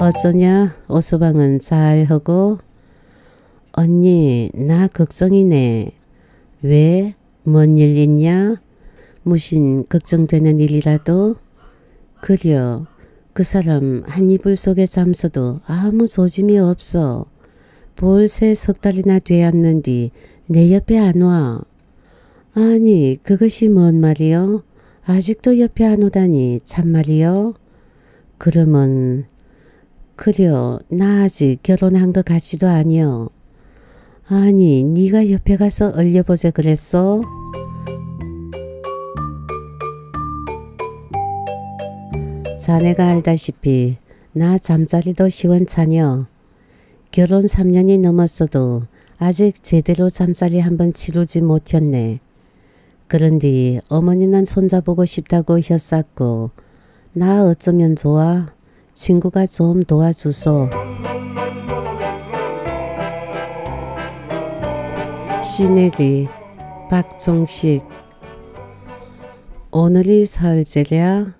어쩌냐 오서방은 잘 하고 언니 나 걱정이네. 왜? 뭔 일 있냐? 무슨 걱정되는 일이라도? 그려 그 사람 한 이불 속에 잠서도 아무 조짐이 없어. 볼새 석 달이나 되었는디 내 옆에 안 와. 아니 그것이 뭔 말이여? 아직도 옆에 안 오다니 참말이여? 그러면 그려 나 아직 결혼한 것 같지도 아니여. 아니 네가 옆에 가서 얼려보자 그랬어? 자네가 알다시피 나 잠자리도 시원찮여. 결혼 3년이 넘었어도 아직 제대로 잠자리 한번 치르지 못했네. 그런데 어머니는 손잡보고 싶다고 혀쌌고 나 어쩌면 좋아? 친구가 좀 도와주소. 시네리 박종식 오늘이 사흘째랴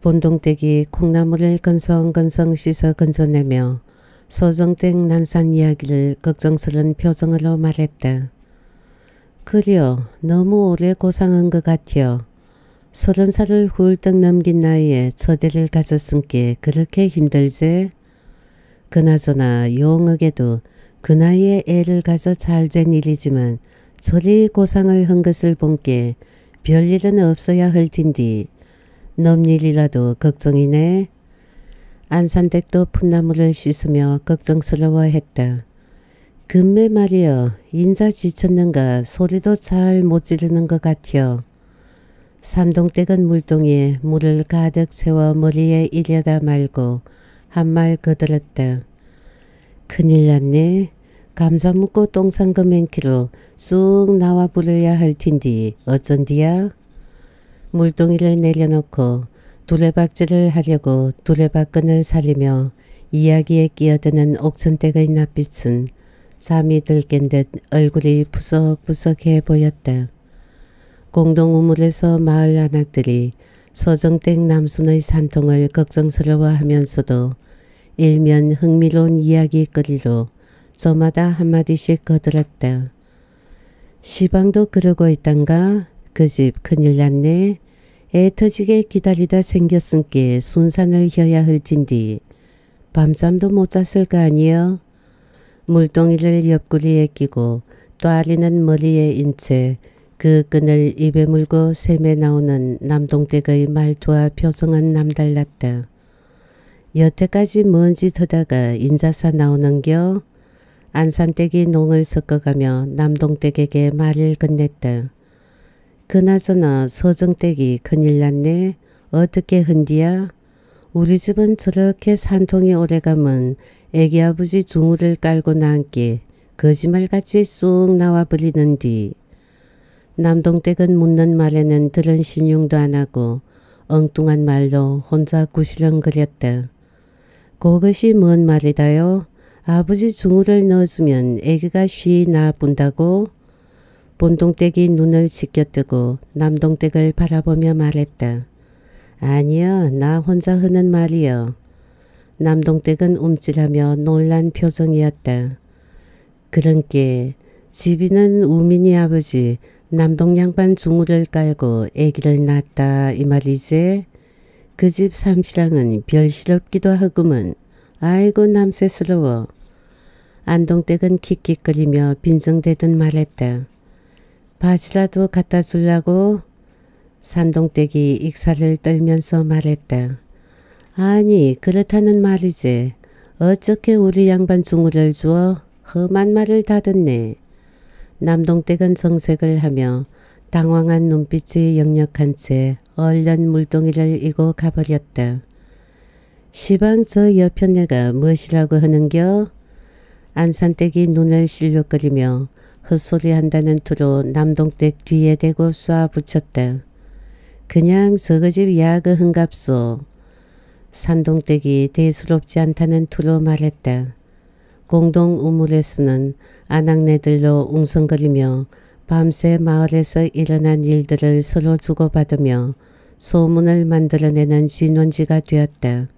본동댁이 콩나물을 건성건성 씻어 건져내며 서정댁 난산 이야기를 걱정스런 표정으로 말했다. 그려 너무 오래 고상한 것 같여. 서른 살을 훌쩍 넘긴 나이에 처대를 가졌은께 그렇게 힘들제? 그나저나 용흑에도 그 나이에 애를 가져 잘 된 일이지만 저리 고상을 한 것을 본게 별일은 없어야 할 텐디 넘일이라도 걱정이네. 안산댁도 풋나물을 씻으며 걱정스러워했다. 금매 말이여 인자 지쳤는가 소리도 잘 못 지르는 것 같여. 산동댁은 물동이에 물을 가득 채워 머리에 이려다 말고 한말 거들었다. 큰일 났네. 감자 묻고 똥산거 맨키로 쑥 나와 부르야 할 텐디 어쩐디야? 물동이를 내려놓고 두레박질을 하려고 두레박근을 살리며 이야기에 끼어드는 옥천댁의 낯빛은 잠이 들깬 듯 얼굴이 부석부석해 보였다. 공동 우물에서 마을 아낙들이 서정댁 남순의 산통을 걱정스러워하면서도 일면 흥미로운 이야기거리로 저마다 한마디씩 거들었다. 시방도 그러고 있단가? 그 집 큰일 났네. 애 터지게 기다리다 생겼은께 순산을 혀야 할 텐디. 밤잠도 못 잤을 거 아니여? 물동이를 옆구리에 끼고 또아리는 머리에 인채 그 끈을 입에 물고 샘에 나오는 남동댁의 말투와 표정은 남달랐다. 여태까지 먼지 터다가 인자사 나오는겨? 안산댁이 농을 섞어가며 남동댁에게 말을 건넸다. 그나저나 서정댁이 큰일 났네. 어떻게 흔디야? 우리 집은 저렇게 산통이 오래가면 애기 아버지 중우를 깔고 나앉게 거짓말같이 쑥 나와버리는디. 남동댁은 묻는 말에는 들은 신용도 안 하고 엉뚱한 말로 혼자 구시렁거렸다. 그것이 뭔 말이다요? 아버지 중우를 넣어주면 애기가 쉬 나뿐다고? 본동댁이 눈을 지켜뜨고 남동댁을 바라보며 말했다. 아니요, 나 혼자 하는 말이요. 남동댁은 움찔하며 놀란 표정이었다. 그런께 집이는 우민이 아버지 남동양반 중우를 깔고 애기를 낳았다 이 말이지. 그 집 삼시랑은 별시럽기도 하구먼. 아이고 남새스러워. 안동댁은 킥킥거리며 빈정대듯 말했다. 바지라도 갖다 주려고 산동댁이 익사를 떨면서 말했다. 아니 그렇다는 말이지. 어떻게 우리 양반 중우를 주어 험한 말을 다 듣네. 남동댁은 정색을 하며 당황한 눈빛이 역력한 채 얼른 물동이를 이고 가버렸다. 시방 저 여편네가 무엇이라고 하는겨? 안산댁이 눈을 실룩거리며 헛소리한다는 투로 남동댁 뒤에 대고 쏴 붙였다. 그냥 저거집 야그 흥갑소. 산동댁이 대수롭지 않다는 투로 말했다. 공동 우물에서는 아낙네들로 웅성거리며 밤새 마을에서 일어난 일들을 서로 주고받으며 소문을 만들어내는 진원지가 되었다.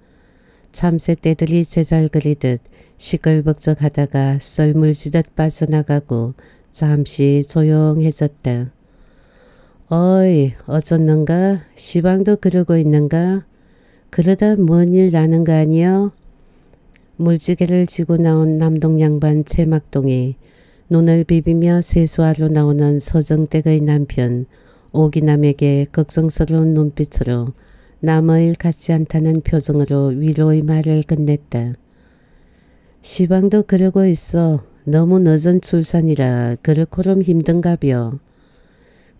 참새 떼들이 제잘 그리듯 시끌벅적하다가 썰물지듯 빠져나가고 잠시 조용해졌다. 어이 어쩌는가? 시방도 그러고 있는가? 그러다 뭔 일 나는 거 아니여? 물지개를 지고 나온 남동 양반 채막동이 눈을 비비며 세수하러 나오는 서정댁의 남편 오기남에게 걱정스러운 눈빛으로 남의 일 같지 않다는 표정으로 위로의 말을 끝냈다. 시방도 그러고 있어. 너무 늦은 출산이라 그렇고럼 힘든가벼.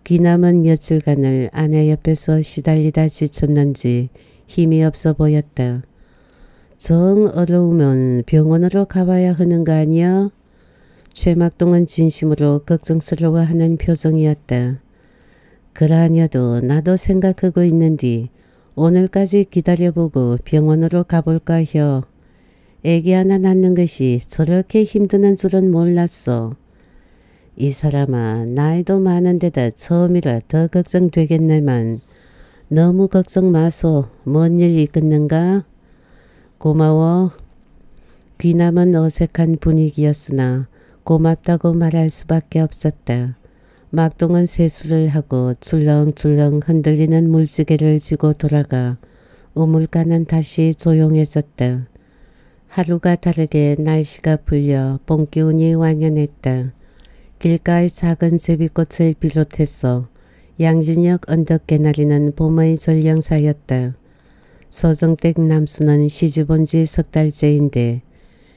귀남은 며칠간을 아내 옆에서 시달리다 지쳤는지 힘이 없어 보였다. 정 어려우면 병원으로 가봐야 하는 거 아니야? 최막동은 진심으로 걱정스러워하는 표정이었다. 그러하녀도 나도 생각하고 있는디 오늘까지 기다려보고 병원으로 가볼까 혀. 애기 하나 낳는 것이 저렇게 힘드는 줄은 몰랐어. 이 사람아 나이도 많은데다 처음이라 더 걱정되겠네만 너무 걱정 마소. 뭔 일 있겠는가? 고마워. 귀남은 어색한 분위기였으나 고맙다고 말할 수밖에 없었다. 막동은 세수를 하고 출렁출렁 흔들리는 물지개를 지고 돌아가 우물가는 다시 조용해졌다. 하루가 다르게 날씨가 풀려 봄기운이 완연했다. 길가의 작은 제비꽃을 비롯해서 양진역 언덕 개나리는 봄의 전령사였다. 서정댁 남수는 시집온 지 석 달째인데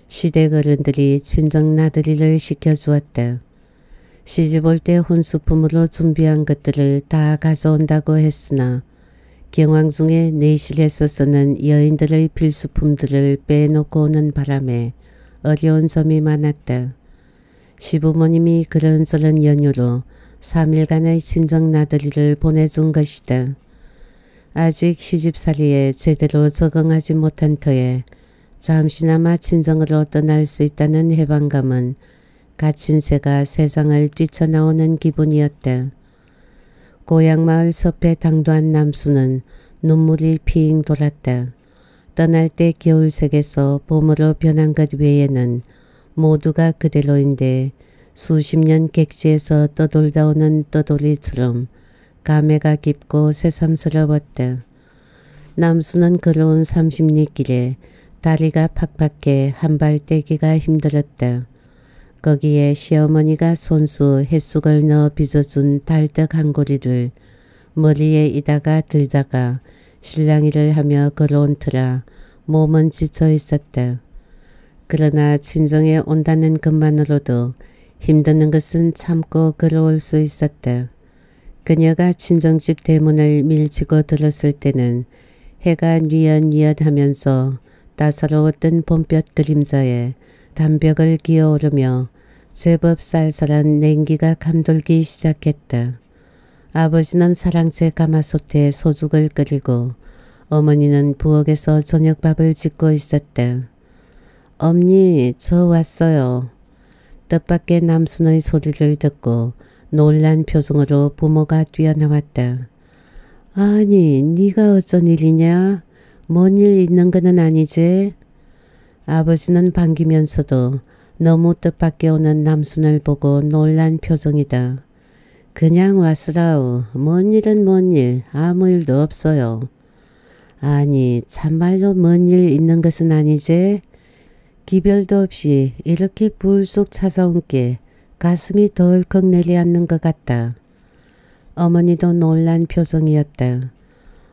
시댁 어른들이 친정 나들이를 시켜주었다. 시집올 때 혼수품으로 준비한 것들을 다 가져온다고 했으나 경황 중에 내실에서 쓰는 여인들의 필수품들을 빼놓고 오는 바람에 어려운 점이 많았다. 시부모님이 그런저런 연유로 3일간의 친정 나들이를 보내준 것이다. 아직 시집살이에 제대로 적응하지 못한 터에 잠시나마 친정으로 떠날 수 있다는 해방감은 갇힌 새가 세상을 뛰쳐나오는 기분이었다. 고향마을 섭에 당도한 남수는 눈물이 핑 돌았다. 떠날 때 겨울색에서 봄으로 변한 것 외에는 모두가 그대로인데 수십 년 객지에서 떠돌다 오는 떠돌이처럼 감회가 깊고 새삼스러웠다. 남수는 걸어온 30리 길에 다리가 팍팍해 한 발 떼기가 힘들었다. 거기에 시어머니가 손수 햇쑥을 넣어 빚어준 달떡 한 고리를 머리에 이다가 들다가 실랑이를 하며 걸어온 터라 몸은 지쳐 있었다. 그러나 친정에 온다는 것만으로도 힘드는 것은 참고 걸어올 수 있었다. 그녀가 친정집 대문을 밀치고 들었을 때는 해가 뉘엿뉘엿하면서 따사로웠던 봄볕 그림자에 담벽을 기어오르며 제법 쌀쌀한 냉기가 감돌기 시작했다. 아버지는 사랑채 가마솥에 소죽을 끓이고 어머니는 부엌에서 저녁밥을 짓고 있었다. 엄니 저 왔어요. 뜻밖의 남순의 소리를 듣고 놀란 표정으로 부모가 뛰어나왔다. 아니 네가 어쩐 일이냐? 뭔 일 있는 거는 아니지? 아버지는 반기면서도 너무 뜻밖에 오는 남순을 보고 놀란 표정이다. 그냥 왔으라우. 뭔 일은 뭔 일, 아무 일도 없어요. 아니 참말로 뭔 일 있는 것은 아니지? 기별도 없이 이렇게 불쑥 찾아온 게 가슴이 덜컥 내려앉는 것 같다. 어머니도 놀란 표정이었다.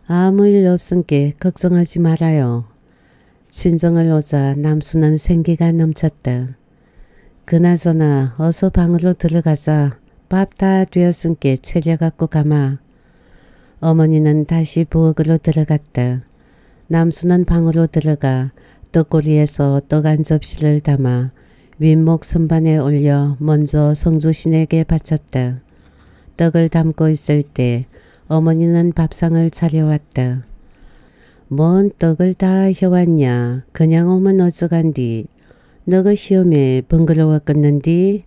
아무 일 없은 게 걱정하지 말아요. 친정을 오자 남수는 생기가 넘쳤다. 그나저나 어서 방으로 들어가자. 밥 다 되었은께 차려갖고 가마. 어머니는 다시 부엌으로 들어갔다. 남수는 방으로 들어가 떡고리에서 떡 한 접시를 담아 윗목 선반에 올려 먼저 성조신에게 바쳤다. 떡을 담고 있을 때 어머니는 밥상을 차려왔다. 뭔 떡을 다 해왔냐. 그냥 오면 어쩌간디. 너가 시험에 번거로웠겠는디?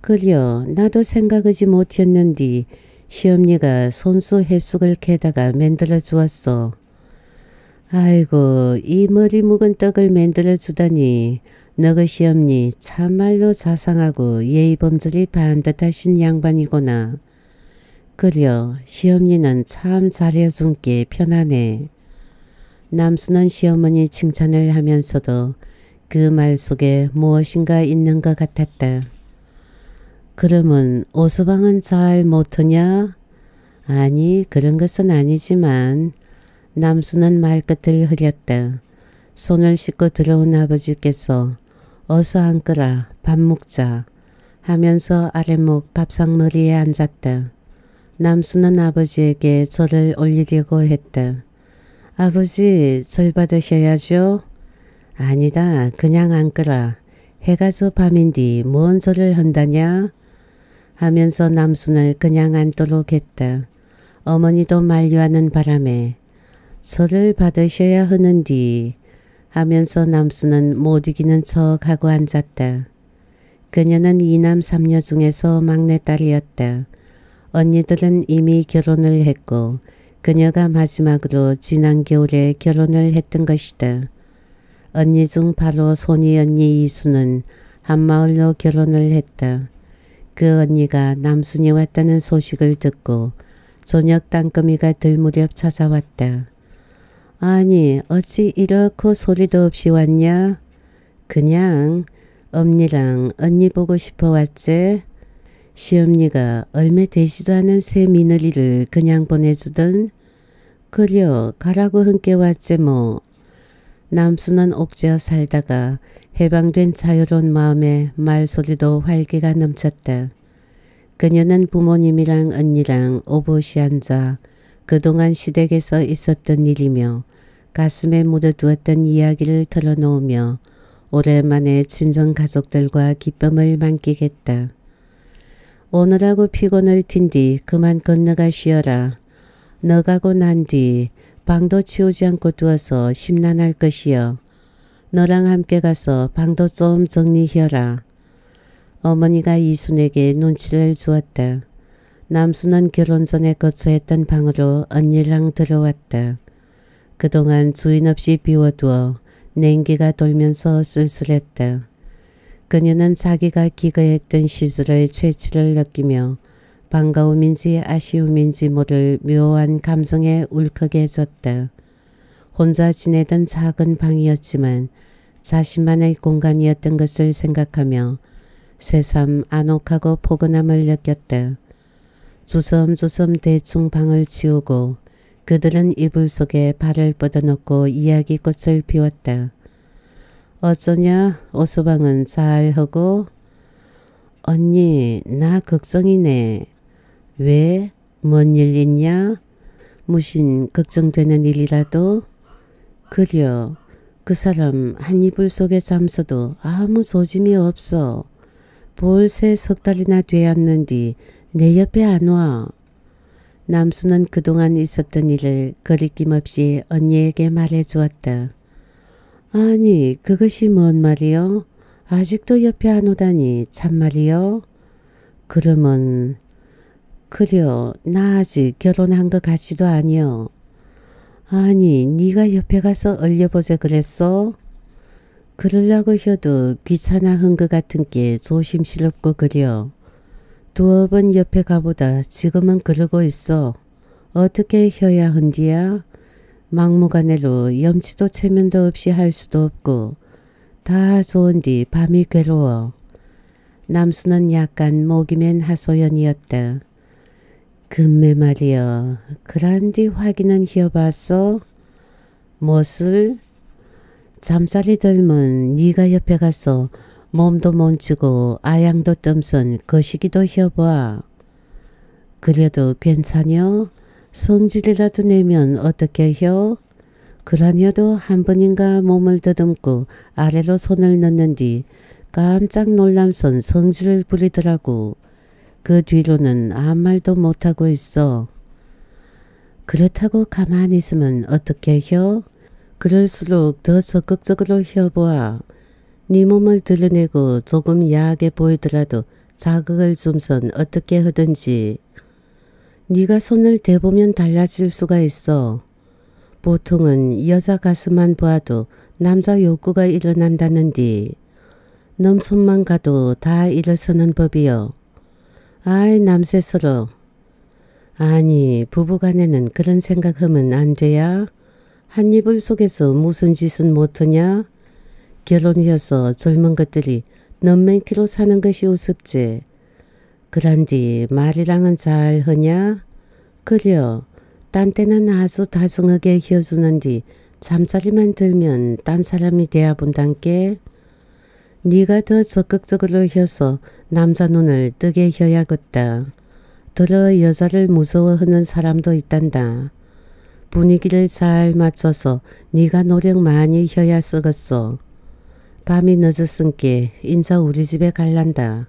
그려 나도 생각하지 못했는디 시험니가 손수 해숙을 캐다가 만들어 주었어. 아이고 이 머리 묵은 떡을 만들어 주다니 너그 시엄니 참말로 자상하고 예의범절이 반듯하신 양반이구나. 그려 시엄니는 참 잘해준 게 편하네. 남순은 시어머니 칭찬을 하면서도 그 말 속에 무엇인가 있는 것 같았다. 그러면 오서방은 잘 못하냐? 아니 그런 것은 아니지만 남순은 말끝을 흐렸다. 손을 씻고 들어온 아버지께서 어서 앉거라 밥 먹자 하면서 아랫목 밥상머리에 앉았다. 남순은 아버지에게 절을 올리려고 했다. 아버지 절 받으셔야죠. 아니다 그냥 앉거라. 해가 저 밤인디 뭔 절을 한다냐? 하면서 남순을 그냥 앉도록 했다. 어머니도 만류하는 바람에 절을 받으셔야 하는디 하면서 남순은 못 이기는 척 하고 앉았다. 그녀는 이남 삼녀 중에서 막내딸이었다. 언니들은 이미 결혼을 했고 그녀가 마지막으로 지난 겨울에 결혼을 했던 것이다. 언니 중 바로 손이 언니 이수는 한마을로 결혼을 했다. 그 언니가 남순이 왔다는 소식을 듣고 저녁 땅거미가 들 무렵 찾아왔다. 아니 어찌 이렇게 소리도 없이 왔냐? 그냥 엄니랑 언니 보고 싶어 왔지? 시엄니가 얼마 되지도 않은 새 미너리를 그냥 보내주던 그려 가라고 흔께 왔지 뭐. 남수는 옥죄어 살다가 해방된 자유로운 마음에 말소리도 활기가 넘쳤다. 그녀는 부모님이랑 언니랑 오붓이 앉아 그동안 시댁에서 있었던 일이며 가슴에 묻어두었던 이야기를 털어놓으며 오랜만에 친정 가족들과 기쁨을 만끽했다. 오늘하고 피곤을 튄뒤 그만 건너가 쉬어라. 너 가고 난 뒤 방도 치우지 않고 두어서 심란할 것이여. 너랑 함께 가서 방도 좀 정리해라. 어머니가 이순에게 눈치를 주었다. 남순은 결혼 전에 거처했던 방으로 언니랑 들어왔다. 그동안 주인 없이 비워두어 냉기가 돌면서 쓸쓸했다. 그녀는 자기가 기거했던 시절의 최치를 느끼며 반가움인지 아쉬움인지 모를 묘한 감성에 울컥해졌다. 혼자 지내던 작은 방이었지만 자신만의 공간이었던 것을 생각하며 새삼 안옥하고 포근함을 느꼈다. 주섬주섬 대충 방을 치우고 그들은 이불 속에 발을 뻗어놓고 이야기꽃을 피웠다. 어쩌냐 오서방은 잘하고 언니 나 걱정이네. 왜? 뭔 일 있냐? 무슨 걱정되는 일이라도? 그려 그 사람 한 이불 속에 잠서도 아무 소짐이 없어. 볼새 석 달이나 되었는디 내 옆에 안 와. 남수는 그동안 있었던 일을 거리낌 없이 언니에게 말해 주었다. 아니 그것이 뭔 말이요? 아직도 옆에 안 오다니 참말이요? 그러면 그려 나 아직 결혼한 것 같지도 아니여. 아니 네가 옆에 가서 얼려보자 그랬어? 그러려고 해도 귀찮아 한것 같은 게 조심스럽고 그려. 두어 번 옆에 가보다 지금은 그러고 있어. 어떻게 해야 한디야? 막무가내로 염치도 체면도 없이 할 수도 없고 다 좋은디 밤이 괴로워. 남수는 약간 목이 맨 하소연이었다. 금매 말이여. 그란디 확인은 해봤어? 무엇을? 잠자리 들면 네가 옆에 가서 몸도 멈추고 아양도 뜸선 거시기도 해봐. 그래도 괜찮여? 성질이라도 내면 어떻게 혀? 그러냐도 한 번인가 몸을 더듬고 아래로 손을 넣는 뒤 깜짝 놀람선 성질을 부리더라고. 그 뒤로는 아무 말도 못하고 있어. 그렇다고 가만히 있으면 어떻게 혀? 그럴수록 더 적극적으로 혀보아. 네 몸을 드러내고 조금 야하게 보이더라도 자극을 좀 선 어떻게 하든지 네가 손을 대보면 달라질 수가 있어. 보통은 여자 가슴만 보아도 남자 욕구가 일어난다는디 넘 손만 가도 다 일어서는 법이요. 아이 남새스러. 아니 부부간에는 그런 생각하면 안 돼야? 한 이불 속에서 무슨 짓은 못하냐? 결혼이어서 젊은 것들이 넘맨키로 사는 것이 우습지. 그란디 말이랑은 잘 하냐? 그려 딴 때는 아주 다정하게 휘어주는디 잠자리만 들면 딴 사람이 되어본단께 네가 더 적극적으로 휘어서 남자 눈을 뜨게 휘어야겠다. 들어 여자를 무서워하는 사람도 있단다. 분위기를 잘 맞춰서 네가 노력 많이 휘어야 쓰겠어. 밤이 늦었은께 인자 우리 집에 갈란다.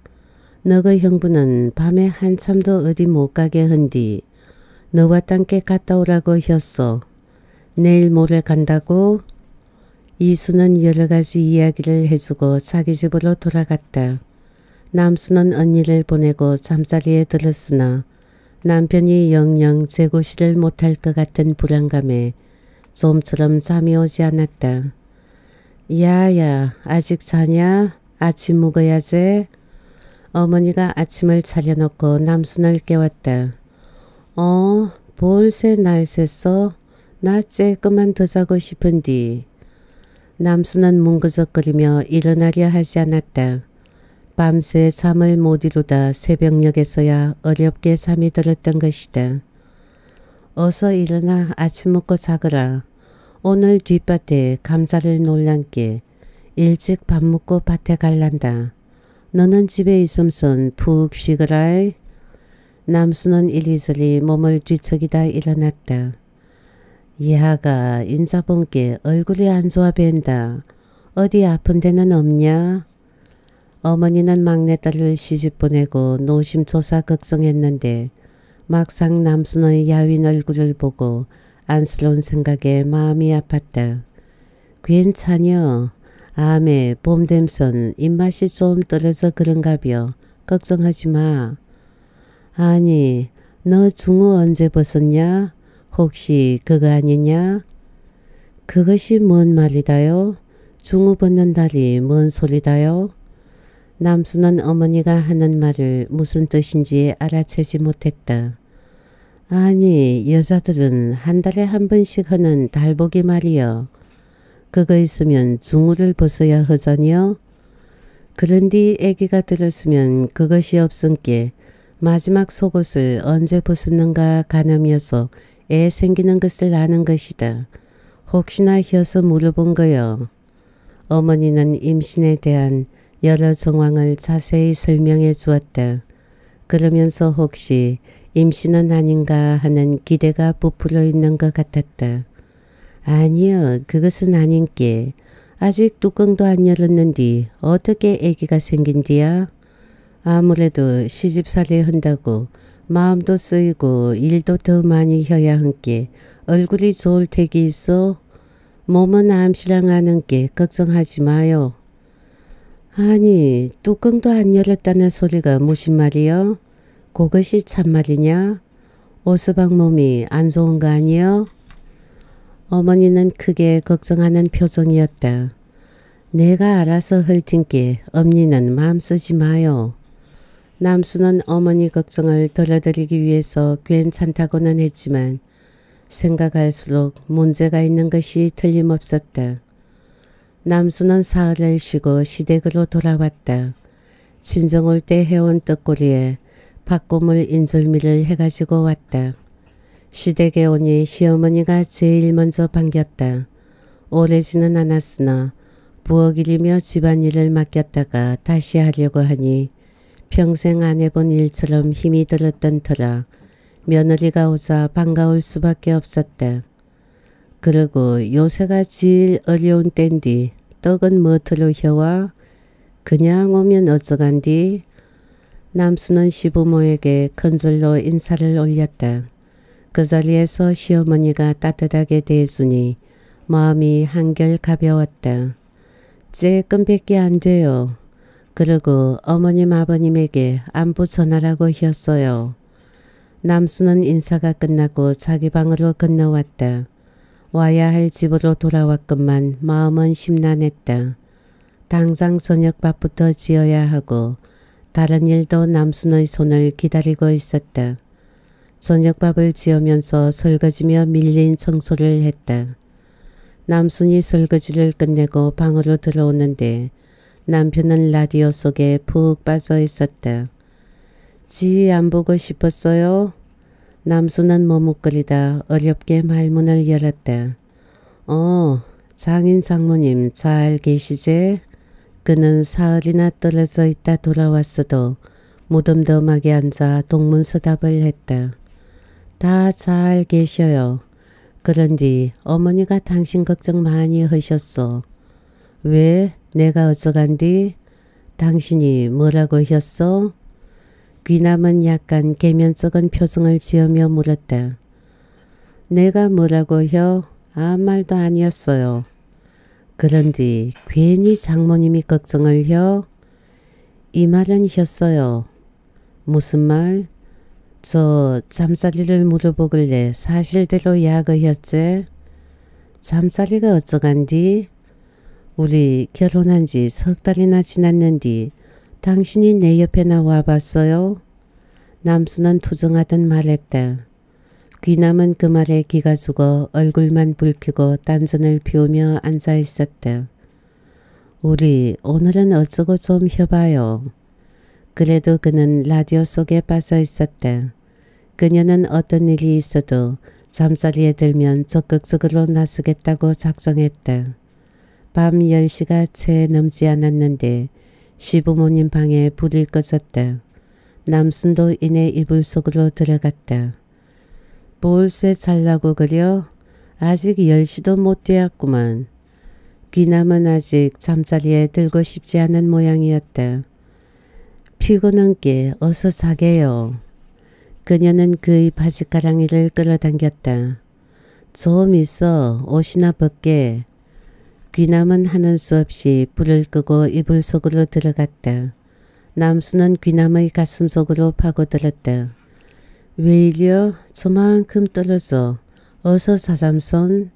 너의 형부는 밤에 한참도 어디 못 가게 한디 너와 땅께 갔다 오라고 혔어. 내일 모레 간다고? 이수는 여러 가지 이야기를 해주고 자기 집으로 돌아갔다. 남수는 언니를 보내고 잠자리에 들었으나 남편이 영영 재고시를 못할 것 같은 불안감에 좀처럼 잠이 오지 않았다. 야야 아직 자냐? 아침 먹어야지. 어머니가 아침을 차려놓고 남순을 깨웠다. 어 볼새 날샜어? 나 쬐끔만 더 자고 싶은디. 남수는 뭉그적거리며 일어나려 하지 않았다. 밤새 잠을 못 이루다 새벽녘에서야 어렵게 잠이 들었던 것이다. 어서 일어나 아침 먹고 자거라. 오늘 뒷밭에 감자를 놀란께 일찍 밥 먹고 밭에 갈란다. 너는 집에 있음선 푹 쉬거라. 남수는 이리저리 몸을 뒤척이다 일어났다. 이하가 인사본께 얼굴이 안 좋아 보인다. 어디 아픈 데는 없냐? 어머니는 막내딸을 시집 보내고 노심초사 걱정했는데 막상 남순의 야윈 얼굴을 보고 안쓰러운 생각에 마음이 아팠다. 괜찮여. 암에 봄됨선 입맛이 좀 떨어져 그런가벼. 걱정하지 마. 아니 너 중우 언제 벗었냐? 혹시 그거 아니냐? 그것이 뭔 말이다요? 중우 벗는 달이 뭔 소리다요? 남수는 어머니가 하는 말을 무슨 뜻인지 알아채지 못했다. 아니 여자들은 한 달에 한 번씩 하는 달보기 말이여. 그거 있으면 중우를 벗어야 하자니요. 그런디 애기가 들었으면 그것이 없은께 마지막 속옷을 언제 벗었는가 가늠이어서 애 생기는 것을 아는 것이다. 혹시나 혀서 물어본 거요. 어머니는 임신에 대한 여러 정황을 자세히 설명해 주었다. 그러면서 혹시 임신은 아닌가 하는 기대가 부풀어 있는 것 같았다. 아니요 그것은 아닌게 아직 뚜껑도 안 열었는디 어떻게 아기가 생긴디야? 아무래도 시집살이 한다고 마음도 쓰이고 일도 더 많이 해야 한게 얼굴이 좋을 택이 있어. 몸은 암시랑 하는 게 걱정하지 마요. 아니 뚜껑도 안 열었다는 소리가 무슨 말이여? 그것이 참말이냐? 오스방 몸이 안 좋은 거 아니여? 어머니는 크게 걱정하는 표정이었다. 내가 알아서 헐틴게 엄니는 마음 쓰지 마요. 남수는 어머니 걱정을 덜어드리기 위해서 괜찮다고는 했지만 생각할수록 문제가 있는 것이 틀림없었다. 남수는 사흘을 쉬고 시댁으로 돌아왔다. 친정 올 때 해온 떡꼬리에 팥고물 인절미를 해가지고 왔다. 시댁에 오니 시어머니가 제일 먼저 반겼다. 오래지는 않았으나 부엌 일이며 집안일을 맡겼다가 다시 하려고 하니 평생 안 해본 일처럼 힘이 들었던 터라 며느리가 오자 반가울 수밖에 없었다. 그러고 요새가 제일 어려운 땐디 떡은 뭐트로 혀와 그냥 오면 어쩌간디 남수는 시부모에게 큰절로 인사를 올렸다. 그 자리에서 시어머니가 따뜻하게 대해주니 마음이 한결 가벼웠다. 쬐끔밖에 안 돼요. 그리고 어머님 아버님에게 안부 전하라고 했어요. 남수는 인사가 끝나고 자기 방으로 건너왔다. 와야 할 집으로 돌아왔건만 마음은 심란했다. 당장 저녁밥부터 지어야 하고 다른 일도 남순의 손을 기다리고 있었다. 저녁밥을 지으면서 설거지며 밀린 청소를 했다. 남순이 설거지를 끝내고 방으로 들어오는데 남편은 라디오 속에 푹 빠져 있었다. 지 안 보고 싶었어요? 남순은 머뭇거리다 어렵게 말문을 열었다. 어, 장인 장모님 잘 계시제? 그는 사흘이나 떨어져 있다 돌아왔어도 무덤덤하게 앉아 동문서답을 했다. 다 잘 계셔요. 그런디 어머니가 당신 걱정 많이 하셨어. 왜? 내가 어쩌간디? 당신이 뭐라고 하셨어? 귀남은 약간 개면쩍은 표정을 지으며 물었다. 내가 뭐라고 혀? 아무 말도 아니었어요. 그런디 괜히 장모님이 걱정을 혀? 이 말은 혔어요. 무슨 말? 저 잠자리를 물어보길래 사실대로 야거였지. 잠자리가 어쩌간디? 우리 결혼한 지 석 달이나 지났는디 당신이 내 옆에 나와 봤어요? 남수는 투정하듯 말했다. 귀남은 그 말에 기가 죽어 얼굴만 붉히고 딴전을 피우며 앉아 있었다. 우리 오늘은 어쩌고 좀 해봐요. 그래도 그는 라디오 속에 빠져 있었다. 그녀는 어떤 일이 있어도 잠자리에 들면 적극적으로 나서겠다고 작정했다. 밤 10시가 채 넘지 않았는데 시부모님 방에 불이 꺼졌다. 남순도 이내 이불 속으로 들어갔다. 볼세 잘라고 그려? 아직 10시도 못 되었구만. 귀남은 아직 잠자리에 들고 싶지 않은 모양이었다. 피곤한 게 어서 자게요. 그녀는 그의 바지가랑이를 끌어당겼다. 좀 있어 옷이나 벗게. 귀남은 하는 수 없이 불을 끄고 이불 속으로 들어갔다. 남수는 귀남의 가슴 속으로 파고들었다. 왜 이려? 저만큼 떨어져. 어서 사잠손.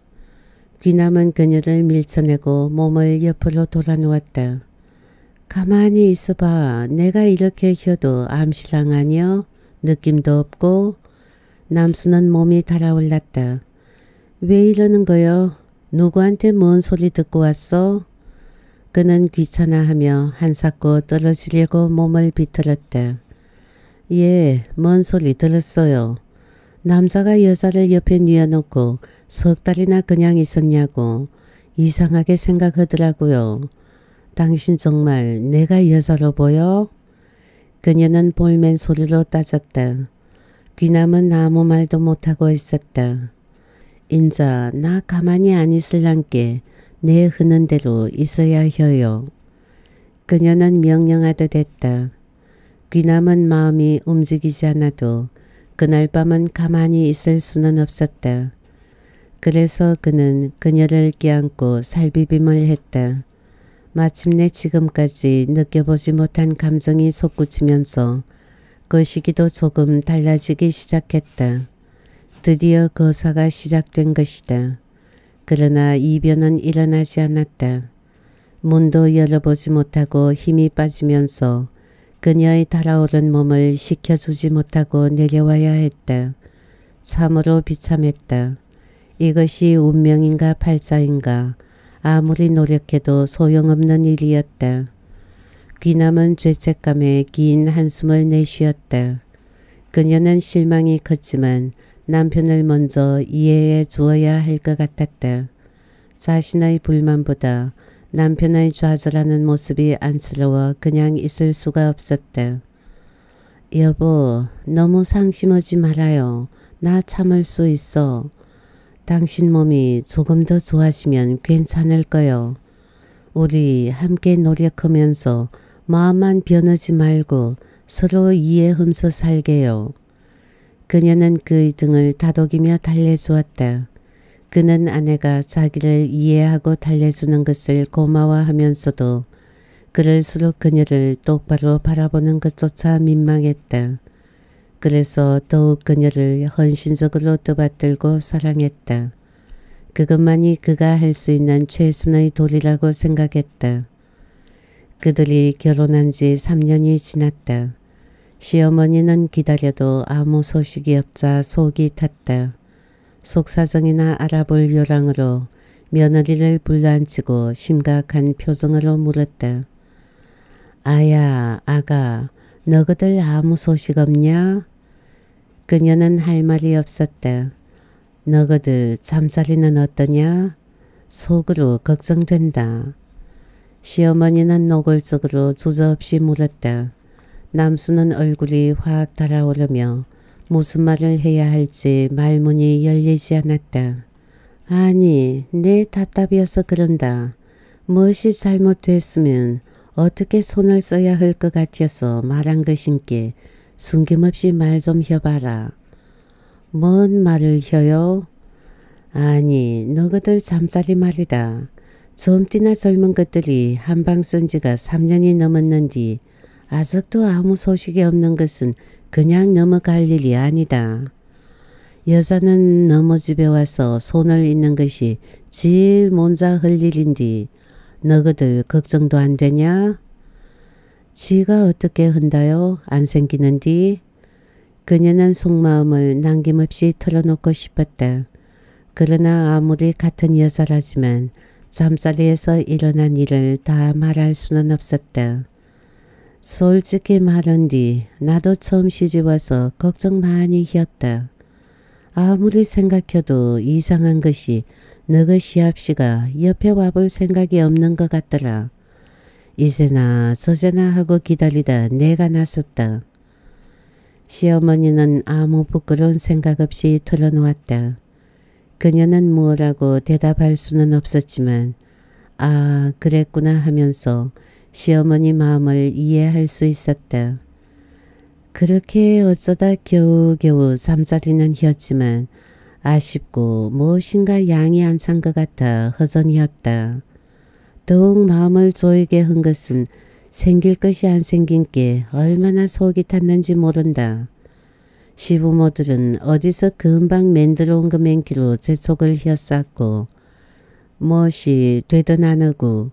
귀남은 그녀를 밀쳐내고 몸을 옆으로 돌아누웠다. 가만히 있어봐. 내가 이렇게 혀도 암시랑 아니여? 느낌도 없고 남수는 몸이 달아올랐다. 왜 이러는 거요? 누구한테 뭔 소리 듣고 왔어? 그는 귀찮아하며 한사코 떨어지려고 몸을 비틀었다. 예, 뭔 소리 들었어요. 남자가 여자를 옆에 뉘어놓고 석 달이나 그냥 있었냐고 이상하게 생각하더라고요. 당신 정말 내가 여자로 보여? 그녀는 볼멘 소리로 따졌다. 귀남은 아무 말도 못하고 있었다. 인자 나 가만히 안 있을란께 내 흐는 대로 있어야 해요. 그녀는 명령하듯 했다. 귀남은 마음이 움직이지 않아도 그날 밤은 가만히 있을 수는 없었다. 그래서 그는 그녀를 껴안고 살비빔을 했다. 마침내 지금까지 느껴보지 못한 감정이 솟구치면서 그 시기도 조금 달라지기 시작했다. 드디어 거사가 시작된 것이다. 그러나 이변은 일어나지 않았다. 문도 열어보지 못하고 힘이 빠지면서 그녀의 달아오른 몸을 식혀주지 못하고 내려와야 했다. 참으로 비참했다. 이것이 운명인가 팔자인가 아무리 노력해도 소용없는 일이었다. 귀남은 죄책감에 긴 한숨을 내쉬었다. 그녀는 실망이 컸지만 남편을 먼저 이해해 주어야 할 것 같았다. 자신의 불만보다 남편의 좌절하는 모습이 안쓰러워 그냥 있을 수가 없었다. 여보 너무 상심하지 말아요. 나 참을 수 있어. 당신 몸이 조금 더 좋아지면 괜찮을 거요. 우리 함께 노력하면서 마음만 변하지 말고 서로 이해하면서 살게요. 그녀는 그의 등을 다독이며 달래주었다. 그는 아내가 자기를 이해하고 달래주는 것을 고마워하면서도 그럴수록 그녀를 똑바로 바라보는 것조차 민망했다. 그래서 더욱 그녀를 헌신적으로 떠받들고 사랑했다. 그것만이 그가 할 수 있는 최선의 도리라고 생각했다. 그들이 결혼한 지 3년이 지났다. 시어머니는 기다려도 아무 소식이 없자 속이 탔다. 속사정이나 알아볼 요랑으로 며느리를 불러앉히고 심각한 표정으로 물었다. 아야, 아가, 너희들 아무 소식 없냐? 그녀는 할 말이 없었다. 너희들 잠자리는 어떠냐? 속으로 걱정된다. 시어머니는 노골적으로 주저없이 물었다. 남수는 얼굴이 확 달아오르며 무슨 말을 해야 할지 말문이 열리지 않았다. 아니, 내 답답이어서 그런다. 무엇이 잘못됐으면 어떻게 손을 써야 할 것 같아서 말한 것인께 숨김없이 말 좀 해봐라. 뭔 말을 혀요? 아니, 너희들 잠자리 말이다. 젊디나 젊은 것들이 한방 쓴 지가 3년이 넘었는디 아직도 아무 소식이 없는 것은 그냥 넘어갈 일이 아니다. 여자는 너무 집에 와서 손을 잇는 것이 제일 먼저 할 일인디 너희들 걱정도 안 되냐? 지가 어떻게 한다요? 안 생기는디? 그녀는 속마음을 남김없이 털어놓고 싶었다. 그러나 아무리 같은 여자라지만 잠자리에서 일어난 일을 다 말할 수는 없었다. 솔직히 말한뒤 나도 처음 시집와서 걱정 많이 했다. 아무리 생각해도 이상한 것이 너그 시합씨가 옆에 와볼 생각이 없는 것 같더라. 이제나 저제나 하고 기다리다 내가 나섰다. 시어머니는 아무 부끄러운 생각 없이 털어놓았다. 그녀는 뭐라고 대답할 수는 없었지만 아 그랬구나 하면서 시어머니 마음을 이해할 수 있었다. 그렇게 어쩌다 겨우겨우 잠자리는 혔지만 아쉽고 무엇인가 양이 안산것 같아 허전이었다. 더욱 마음을 조이게 한 것은 생길 것이 안 생긴 게 얼마나 속이 탔는지 모른다. 시부모들은 어디서 금방 맨들어 온 금맹기로 재촉을 휘었었고 무엇이 되든 안 하고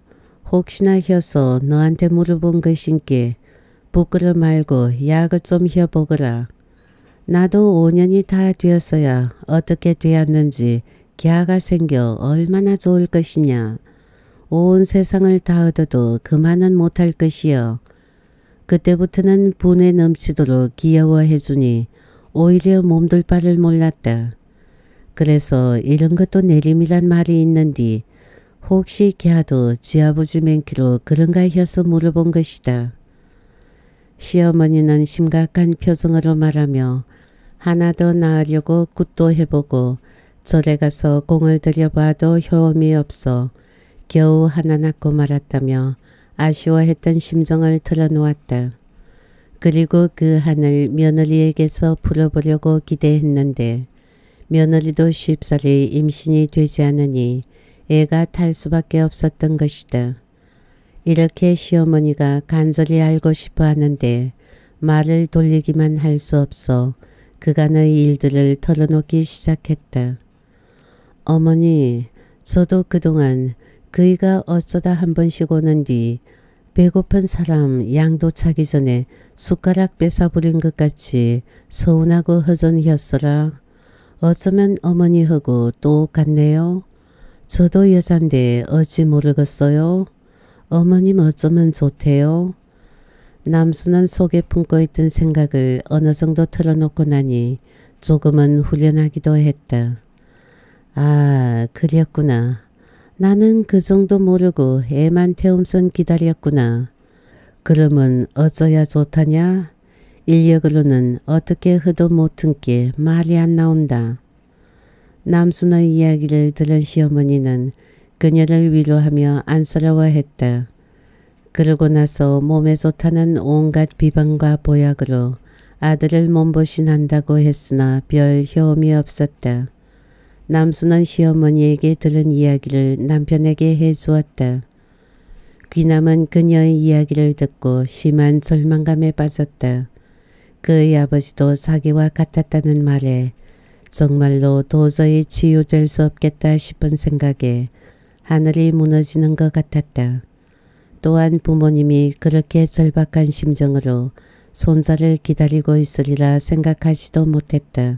혹시나 혀서 너한테 물어본 것인께 부끄러 말고 약을 좀 혀보거라. 나도 5년이 다 되었어야 어떻게 되었는지 기아가 생겨 얼마나 좋을 것이냐. 온 세상을 다 얻어도 그만은 못할 것이여. 그때부터는 분에 넘치도록 귀여워해 주니 오히려 몸둘 바를 몰랐다. 그래서 이런 것도 내림이란 말이 있는디 혹시 걔도 지아버지 맹키로 그런가 해서 물어본 것이다. 시어머니는 심각한 표정으로 말하며 하나 더 낳으려고 굿도 해보고 절에 가서 공을 들여봐도 효험이 없어 겨우 하나 낳고 말았다며 아쉬워했던 심정을 털어놓았다. 그리고 그 한을 며느리에게서 풀어보려고 기대했는데 며느리도 쉽사리 임신이 되지 않으니 애가 탈 수밖에 없었던 것이다. 이렇게 시어머니가 간절히 알고 싶어 하는데 말을 돌리기만 할 수 없어 그간의 일들을 털어놓기 시작했다. 어머니, 저도 그동안 그이가 어쩌다 한 번씩 오는 뒤 배고픈 사람 양도 차기 전에 숟가락 뺏어부린 것 같이 서운하고 허전이었어라. 어쩌면 어머니하고 똑같네요. 저도 여잔데 어찌 모르겠어요. 어머님 어쩌면 좋대요. 남수는 속에 품고 있던 생각을 어느 정도 털어놓고 나니 조금은 후련하기도 했다. 아 그랬구나. 나는 그 정도 모르고 애만 태움선 기다렸구나. 그러면 어쩌야 좋다냐? 인력으로는 어떻게 허도 못한 게 말이 안 나온다. 남순의 이야기를 들은 시어머니는 그녀를 위로하며 안쓰러워했다. 그러고 나서 몸에 좋다는 온갖 비방과 보약으로 아들을 몸보신한다고 했으나 별 효험이 없었다. 남순은 시어머니에게 들은 이야기를 남편에게 해주었다. 귀남은 그녀의 이야기를 듣고 심한 절망감에 빠졌다. 그의 아버지도 자기와 같았다는 말에 정말로 도저히 치유될 수 없겠다 싶은 생각에 하늘이 무너지는 것 같았다. 또한 부모님이 그렇게 절박한 심정으로 손자를 기다리고 있으리라 생각하지도 못했다.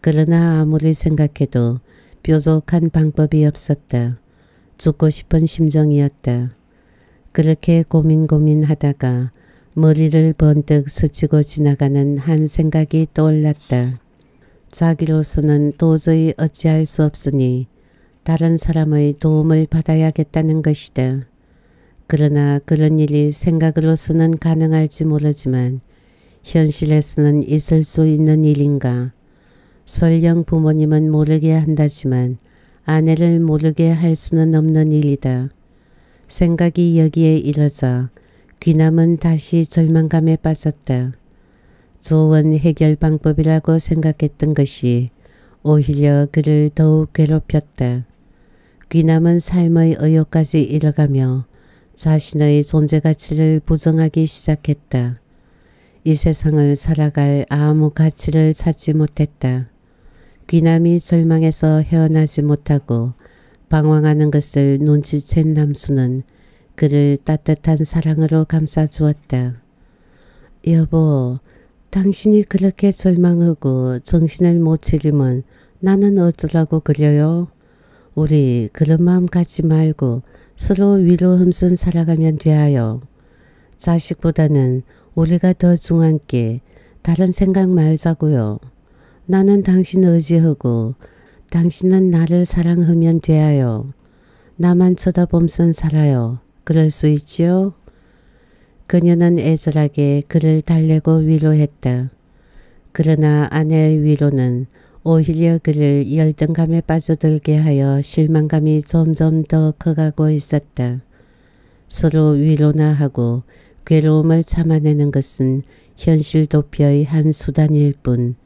그러나 아무리 생각해도 뾰족한 방법이 없었다. 죽고 싶은 심정이었다. 그렇게 고민 고민하다가 머리를 번뜩 스치고 지나가는 한 생각이 떠올랐다. 자기로서는 도저히 어찌할 수 없으니 다른 사람의 도움을 받아야겠다는 것이다. 그러나 그런 일이 생각으로서는 가능할지 모르지만 현실에서는 있을 수 있는 일인가. 설령 부모님은 모르게 한다지만 아내를 모르게 할 수는 없는 일이다. 생각이 여기에 이르자 귀남은 다시 절망감에 빠졌다. 좋은 해결 방법이라고 생각했던 것이 오히려 그를 더욱 괴롭혔다. 귀남은 삶의 의욕까지 잃어가며 자신의 존재 가치를 부정하기 시작했다. 이 세상을 살아갈 아무 가치를 찾지 못했다. 귀남이 절망에서 헤어나지 못하고 방황하는 것을 눈치챈 남수는 그를 따뜻한 사랑으로 감싸주었다. 여보, 당신이 그렇게 절망하고 정신을 못 차리면 나는 어쩌라고 그래요? 우리 그런 마음 갖지 말고 서로 위로 흠쓴 살아가면 돼요. 자식보다는 우리가 더 중요한 게 다른 생각 말자고요. 나는 당신 의지하고 당신은 나를 사랑하면 돼요. 나만 쳐다보면서 살아요. 그럴 수 있지요? 그녀는 애절하게 그를 달래고 위로했다. 그러나 아내의 위로는 오히려 그를 열등감에 빠져들게 하여 실망감이 점점 더 커가고 있었다. 서로 위로나 하고 괴로움을 참아내는 것은 현실 도피의 한 수단일 뿐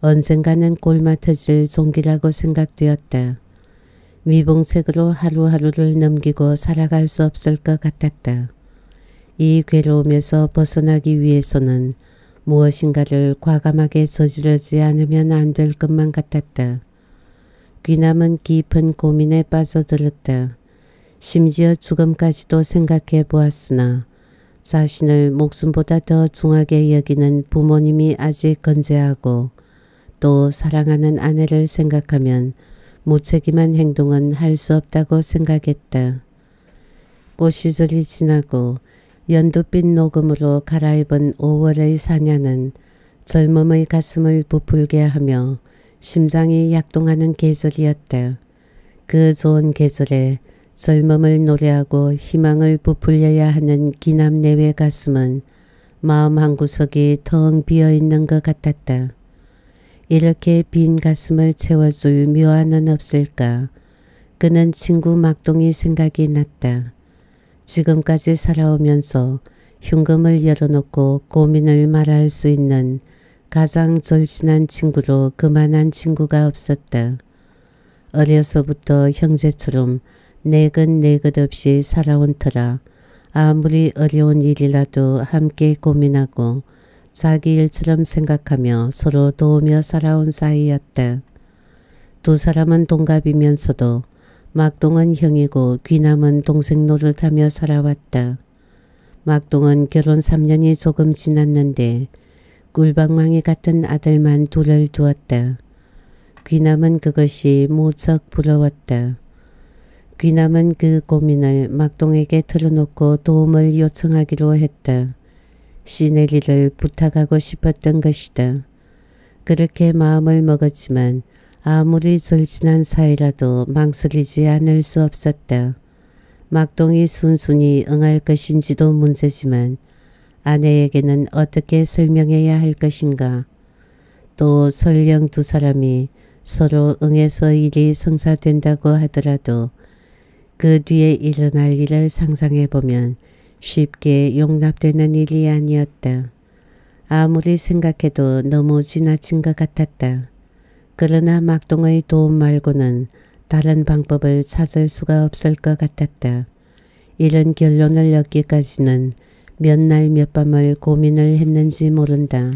언젠가는 꼴맡아질 종기라고 생각되었다. 미봉책으로 하루하루를 넘기고 살아갈 수 없을 것 같았다. 이 괴로움에서 벗어나기 위해서는 무엇인가를 과감하게 저지르지 않으면 안 될 것만 같았다. 귀남은 깊은 고민에 빠져들었다. 심지어 죽음까지도 생각해 보았으나 자신을 목숨보다 더 중하게 여기는 부모님이 아직 건재하고 또 사랑하는 아내를 생각하면 무책임한 행동은 할 수 없다고 생각했다. 꽃시절이 지나고 연두빛 녹음으로 갈아입은 5월의 사냐는 젊음의 가슴을 부풀게 하며 심장이 약동하는 계절이었다. 그 좋은 계절에 젊음을 노래하고 희망을 부풀려야 하는 기남 내외 가슴은 마음 한구석이 텅 비어있는 것 같았다. 이렇게 빈 가슴을 채워줄 묘안은 없을까. 그는 친구 막동이 생각이 났다. 지금까지 살아오면서 흉금을 열어놓고 고민을 말할 수 있는 가장 절친한 친구로 그만한 친구가 없었다. 어려서부터 형제처럼 내근내근 없이 살아온 터라 아무리 어려운 일이라도 함께 고민하고 자기 일처럼 생각하며 서로 도우며 살아온 사이였다. 두 사람은 동갑이면서도 막동은 형이고 귀남은 동생 노릇하며 살아왔다. 막동은 결혼 3년이 조금 지났는데 꿀방망이 같은 아들만 둘을 두었다. 귀남은 그것이 무척 부러웠다. 귀남은 그 고민을 막동에게 털어놓고 도움을 요청하기로 했다. 시네리를 부탁하고 싶었던 것이다. 그렇게 마음을 먹었지만 아무리 절친한 사이라도 망설이지 않을 수 없었다. 막동이 순순히 응할 것인지도 문제지만 아내에게는 어떻게 설명해야 할 것인가. 또 설령 두 사람이 서로 응해서 일이 성사된다고 하더라도 그 뒤에 일어날 일을 상상해보면 쉽게 용납되는 일이 아니었다. 아무리 생각해도 너무 지나친 것 같았다. 그러나 막동의 도움 말고는 다른 방법을 찾을 수가 없을 것 같았다. 이런 결론을 얻기까지는 몇 날 몇 밤을 고민을 했는지 모른다.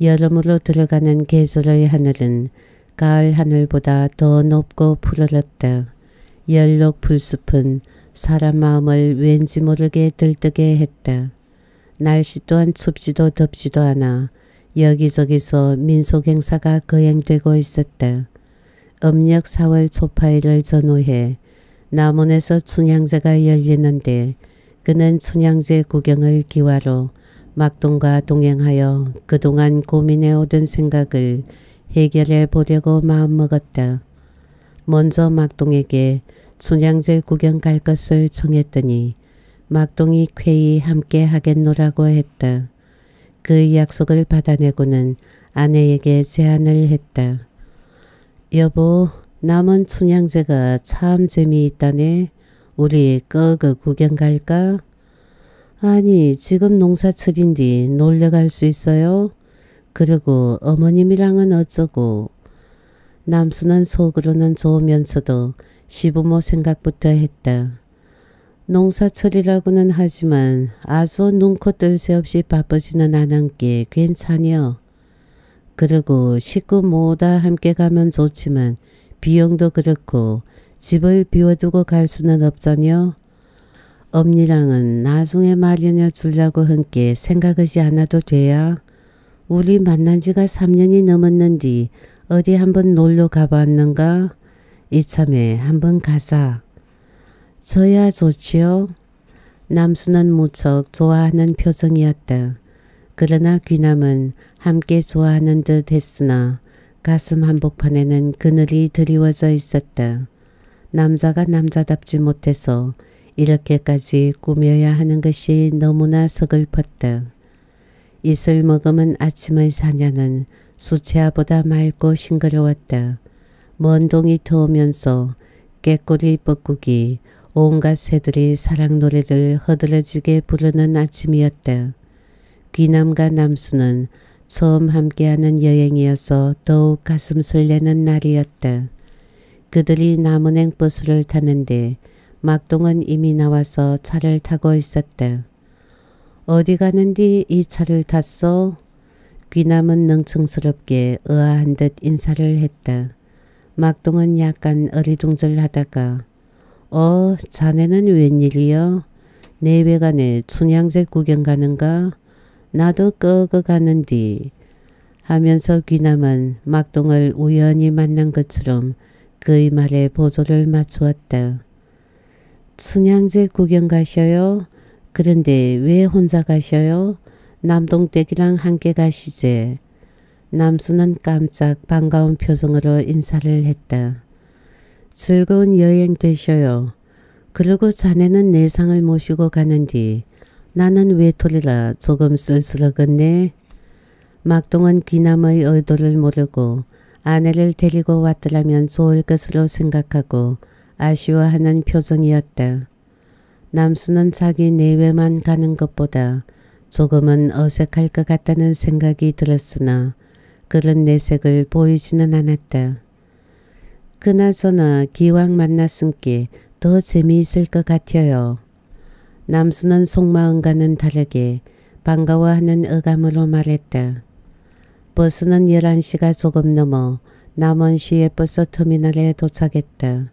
여름으로 들어가는 계절의 하늘은 가을 하늘보다 더 높고 푸르렀다. 연록 불숲은 사람 마음을 왠지 모르게 들뜨게 했다. 날씨 또한 춥지도 덥지도 않아 여기저기서 민속 행사가 거행되고 있었다. 음력 4월 초파일을 전후해 남원에서 춘향제가 열리는데 그는 춘향제 구경을 기화로 막동과 동행하여 그동안 고민해 오던 생각을 해결해 보려고 마음먹었다. 먼저 막동에게 춘향제 구경 갈 것을 청했더니 막동이 쾌히 함께 하겠노라고 했다. 그 약속을 받아내고는 아내에게 제안을 했다. 여보 남은 춘향제가 참 재미있다네. 우리 끄그 구경 갈까? 아니 지금 농사철인디 놀러 갈 수 있어요? 그리고 어머님이랑은 어쩌고 남수는 속으로는 좋으면서도 시부모 생각부터 했다. 농사철이라고는 하지만 아주 눈코 뜰 새 없이 바쁘지는 않은 게 괜찮여. 그리고 식구 모다 함께 가면 좋지만 비용도 그렇고 집을 비워두고 갈 수는 없잖여. 엄니랑은 나중에 마련해 주려고 한게 생각하지 않아도 돼야. 우리 만난 지가 3년이 넘었는디 어디 한번 놀러 가봤는가? 이참에 한번 가자. 저야 좋지요. 남수는 무척 좋아하는 표정이었다. 그러나 귀남은 함께 좋아하는 듯 했으나 가슴 한복판에는 그늘이 드리워져 있었다. 남자가 남자답지 못해서 이렇게까지 꾸며야 하는 것이 너무나 서글펐다. 이슬 머금은 아침의 사냐는 수채화보다 맑고 싱그러웠다. 먼 동이 터오면서 깨꼬리 뻐꾸기 온갖 새들이 사랑 노래를 허들어지게 부르는 아침이었다. 귀남과 남수는 처음 함께하는 여행이어서 더욱 가슴 설레는 날이었다. 그들이 남은행 버스를 타는데 막동은 이미 나와서 차를 타고 있었다. 어디 가는디 이 차를 탔어? 귀남은 능청스럽게 의아한 듯 인사를 했다. 막동은 약간 어리둥절하다가 어 자네는 웬일이여? 내외간에 춘향제 구경 가는가? 나도 끄그 가는디 하면서 귀남은 막동을 우연히 만난 것처럼 그의 말에 보조를 맞추었다. 춘향제 구경 가셔요? 그런데 왜 혼자 가셔요? 남동댁이랑 함께 가시제. 남수는 깜짝 반가운 표정으로 인사를 했다. 즐거운 여행 되셔요. 그리고 자네는 내상을 모시고 가는디 나는 외톨이라 조금 쓸쓸하겠네. 막동은 귀남의 의도를 모르고 아내를 데리고 왔더라면 좋을 것으로 생각하고 아쉬워하는 표정이었다. 남수는 자기 내외만 가는 것보다 조금은 어색할 것 같다는 생각이 들었으나 그런 내색을 보이지는 않았다. 그나저나 기왕 만났으니 더 재미있을 것 같아요. 남수는 속마음과는 다르게 반가워하는 어감으로 말했다. 버스는 11시가 조금 넘어 남원시의 버스 터미널에 도착했다.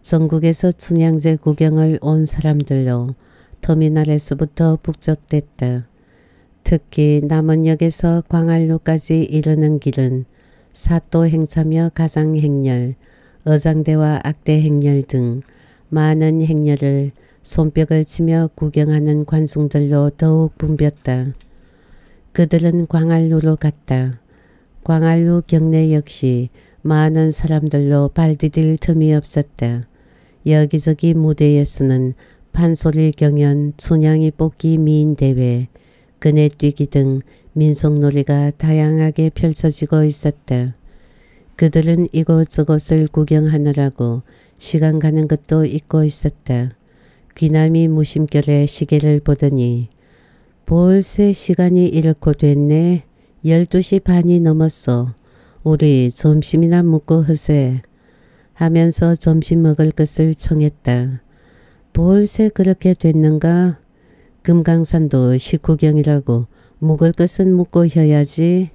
전국에서 춘향제 구경을 온 사람들로 터미널에서부터 북적댔다. 특히 남원역에서 광안루까지 이르는 길은 사또 행차며 가장 행렬, 어장대와 악대 행렬 등 많은 행렬을 손뼉을 치며 구경하는 관중들로 더욱 붐볐다. 그들은 광안루로 갔다. 광안루 경내 역시 많은 사람들로 발디딜 틈이 없었다. 여기저기 무대에서는 판소리 경연, 춘향이 뽑기 미인대회, 그네뛰기 등 민속놀이가 다양하게 펼쳐지고 있었다. 그들은 이곳저곳을 구경하느라고 시간 가는 것도 잊고 있었다. 귀남이 무심결에 시계를 보더니 벌새 시간이 이렇고 됐네. 12시 반이 넘었어. 우리 점심이나 먹고 허세. 하면서 점심 먹을 것을 청했다. 벌새 그렇게 됐는가? 금강산도 식후경이라고 묵을 것은 묵고 혀야지.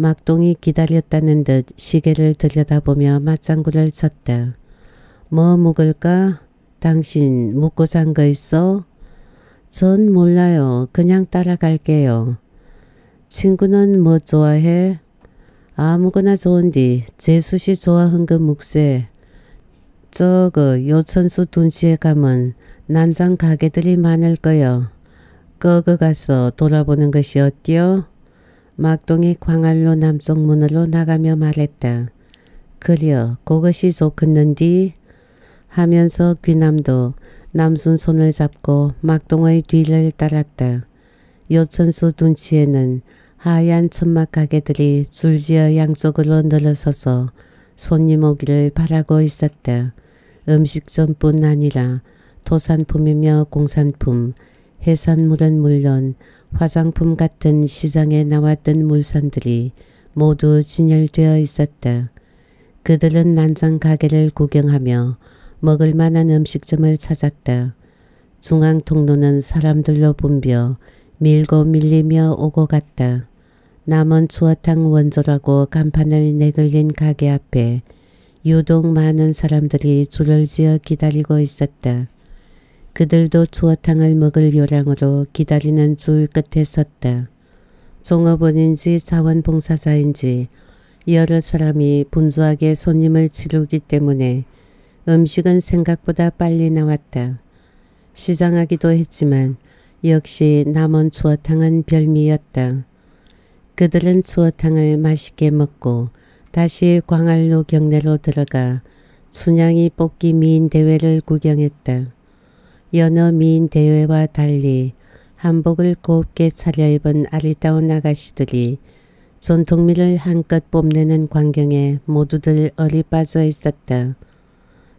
막동이 기다렸다는 듯 시계를 들여다보며 맞장구를 쳤다. 뭐 묵을까? 당신 묵고 산 거 있어? 전 몰라요. 그냥 따라갈게요. 친구는 뭐 좋아해? 아무거나 좋은디 제수씨 좋아한 거 묵세. 저거 요천수 둔치에 가면 난장 가게들이 많을 거요. 거기 가서 돌아보는 것이 어때요? 막동이 광안로 남쪽 문으로 나가며 말했다. 그려 그것이 좋겠는디? 하면서 귀남도 남순 손을 잡고 막동의 뒤를 따랐다. 요천수 둔치에는 하얀 천막 가게들이 줄지어 양쪽으로 늘어서서 손님 오기를 바라고 있었다. 음식점뿐 아니라 토산품이며 공산품, 해산물은 물론 화장품 같은 시장에 나왔던 물산들이 모두 진열되어 있었다. 그들은 난장 가게를 구경하며 먹을 만한 음식점을 찾았다. 중앙 통로는 사람들로 붐벼 밀고 밀리며 오고 갔다. 남은 추어탕 원조라고 간판을 내걸린 가게 앞에 유독 많은 사람들이 줄을 지어 기다리고 있었다. 그들도 추어탕을 먹을 요량으로 기다리는 줄 끝에 섰다. 종업원인지 자원봉사자인지 여러 사람이 분주하게 손님을 치르기 때문에 음식은 생각보다 빨리 나왔다. 시장하기도 했지만 역시 남은 추어탕은 별미였다. 그들은 추어탕을 맛있게 먹고 다시 광안로 경내로 들어가 춘향이 뽑기 미인 대회를 구경했다. 여느 미인 대회와 달리 한복을 곱게 차려입은 아리따운 아가씨들이 전통미를 한껏 뽐내는 광경에 모두들 어리 빠져 있었다.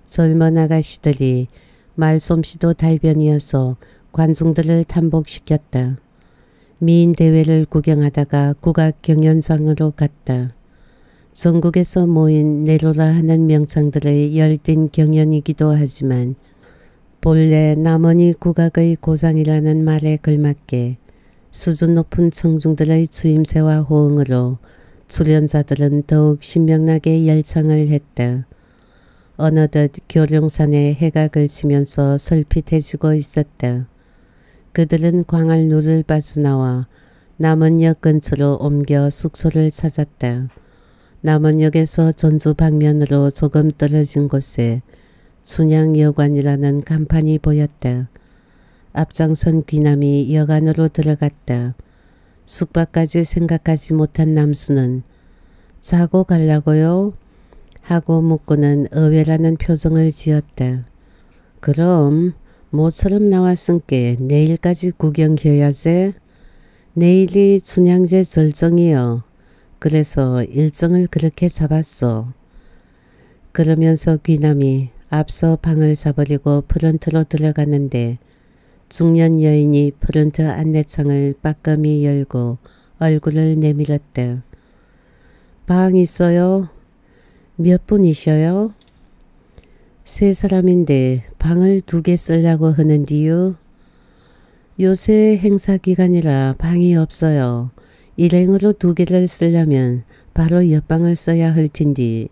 젊은 아가씨들이 말솜씨도 달변이어서 관중들을 탐복시켰다. 미인 대회를 구경하다가 국악 경연장으로 갔다. 전국에서 모인 내로라 하는 명창들의 열띤 경연이기도 하지만 본래 남원이 국악의 고장이라는 말에 걸맞게 수준 높은 청중들의 주임새와 호응으로 출연자들은 더욱 신명나게 열창을 했다. 어느덧 교룡산에 해가 걸치면서 설핏해지고 있었다. 그들은 광활루를 빠져나와 남원역 근처로 옮겨 숙소를 찾았다. 남원역에서 전주 방면으로 조금 떨어진 곳에 춘향여관이라는 간판이 보였다. 앞장선 귀남이 여관으로 들어갔다. 숙박까지 생각하지 못한 남수는 자고 갈라고요? 하고 묻고는 의외라는 표정을 지었다. 그럼 모처럼 나왔은께 내일까지 구경해야지. 내일이 춘향제 절정이요. 그래서 일정을 그렇게 잡았어. 그러면서 귀남이 앞서 방을 잡으려고 프런트로 들어갔는데 중년 여인이 프런트 안내창을 빠끔히 열고 얼굴을 내밀었다. 방 있어요? 몇 분이셔요? 세 사람인데 방을 두 개 쓰려고 하는디요. 요새 행사 기간이라 방이 없어요. 일행으로 두 개를 쓰려면 바로 옆방을 써야 할 텐디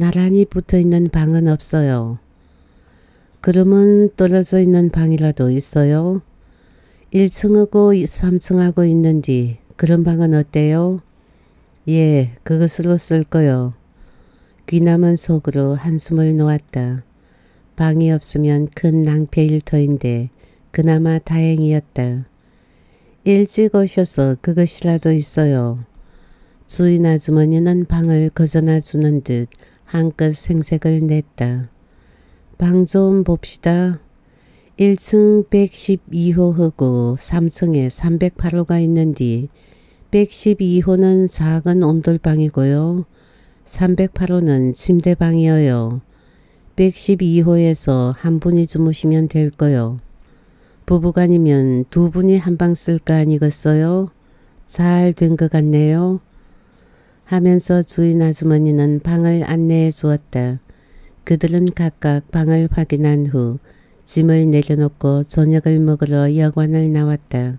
나란히 붙어 있는 방은 없어요. 그러면 떨어져 있는 방이라도 있어요? 1층하고 3층하고 있는디 그런 방은 어때요? 예, 그것으로 쓸 거요. 귀남은 속으로 한숨을 놓았다. 방이 없으면 큰 낭패 일 터인데 그나마 다행이었다. 일찍 오셔서 그것이라도 있어요. 주인 아주머니는 방을 거저나 주는 듯 한껏 생색을 냈다. 방 좀 봅시다. 1층 112호하고 3층에 308호가 있는디 112호는 작은 온돌방이고요. 308호는 침대방이어요. 112호에서 한 분이 주무시면 될 거요. 부부간이면 두 분이 한 방 쓸 거 아니겠어요? 잘 된 것 같네요. 하면서 주인 아주머니는 방을 안내해 주었다. 그들은 각각 방을 확인한 후 짐을 내려놓고 저녁을 먹으러 여관을 나왔다.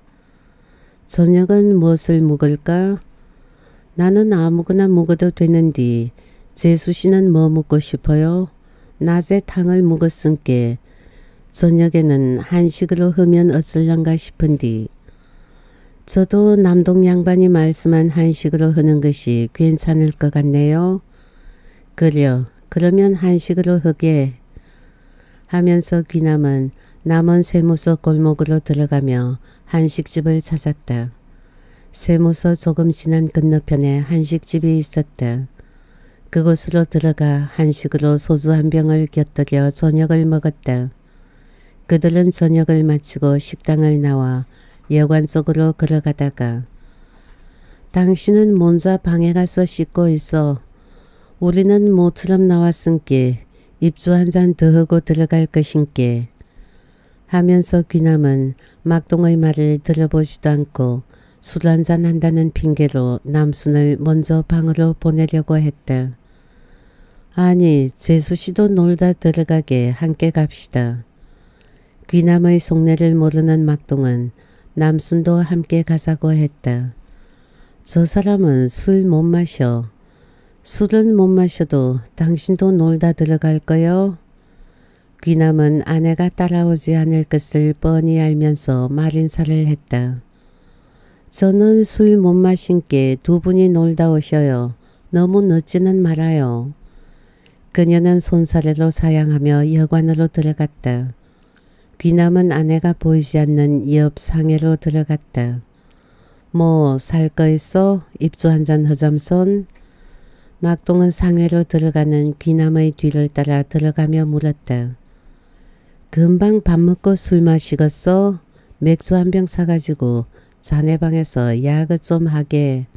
저녁은 무엇을 먹을까? 나는 아무거나 묵어도 되는디 재수씨는 뭐 묵고 싶어요? 낮에 탕을 묵었은께 저녁에는 한식으로 하면 어쩔란가 싶은디 저도 남동 양반이 말씀한 한식으로 하는 것이 괜찮을 것 같네요. 그려 그러면 한식으로 하게 하면서 귀남은 남원 세무서 골목으로 들어가며 한식집을 찾았다. 세무서 조금 지난 건너편에 한식집이 있었다. 그곳으로 들어가 한식으로 소주 한 병을 곁들여 저녁을 먹었다. 그들은 저녁을 마치고 식당을 나와 여관 속으로 걸어가다가 당신은 먼저 방에 가서 씻고 있어. 우리는 모처럼 나왔은께 입주 한 잔 더 하고 들어갈 것인께 하면서 귀남은 막동의 말을 들어보지도 않고 술 한 잔 한다는 핑계로 남순을 먼저 방으로 보내려고 했다. 아니 재수씨도 놀다 들어가게 함께 갑시다. 귀남의 속내를 모르는 막동은 남순도 함께 가자고 했다. 저 사람은 술 못 마셔. 술은 못 마셔도 당신도 놀다 들어갈 거요? 귀남은 아내가 따라오지 않을 것을 뻔히 알면서 말인사를 했다. 저는 술 못 마신 게 두 분이 놀다 오셔요. 너무 늦지는 말아요. 그녀는 손사래로 사양하며 여관으로 들어갔다. 귀남은 아내가 보이지 않는 옆 상해로 들어갔다. 뭐 살 거 있어? 입주 한 잔 허점손? 막동은 상회로 들어가는 귀남의 뒤를 따라 들어가며 물었다. 금방 밥 먹고 술 마시겠어? 맥주 한 병 사가지고 자네 방에서 약을 좀 하게.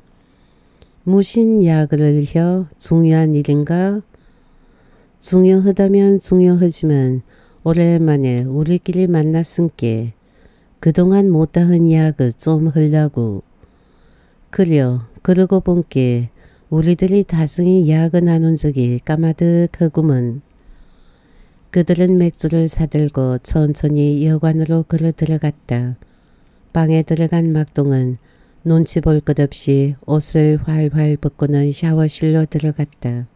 무슨 약을 혀? 중요한 일인가? 중요하다면 중요하지만 오랜만에 우리끼리 만났은께 그동안 못다한 이야기 좀 하려고. 그려 그러고 본께 우리들이 다승히 이야기 나눈 적이 까마득하구먼. 그들은 맥주를 사들고 천천히 여관으로 걸어 들어갔다. 방에 들어간 막동은 눈치 볼 것 없이 옷을 활활 벗고는 샤워실로 들어갔다.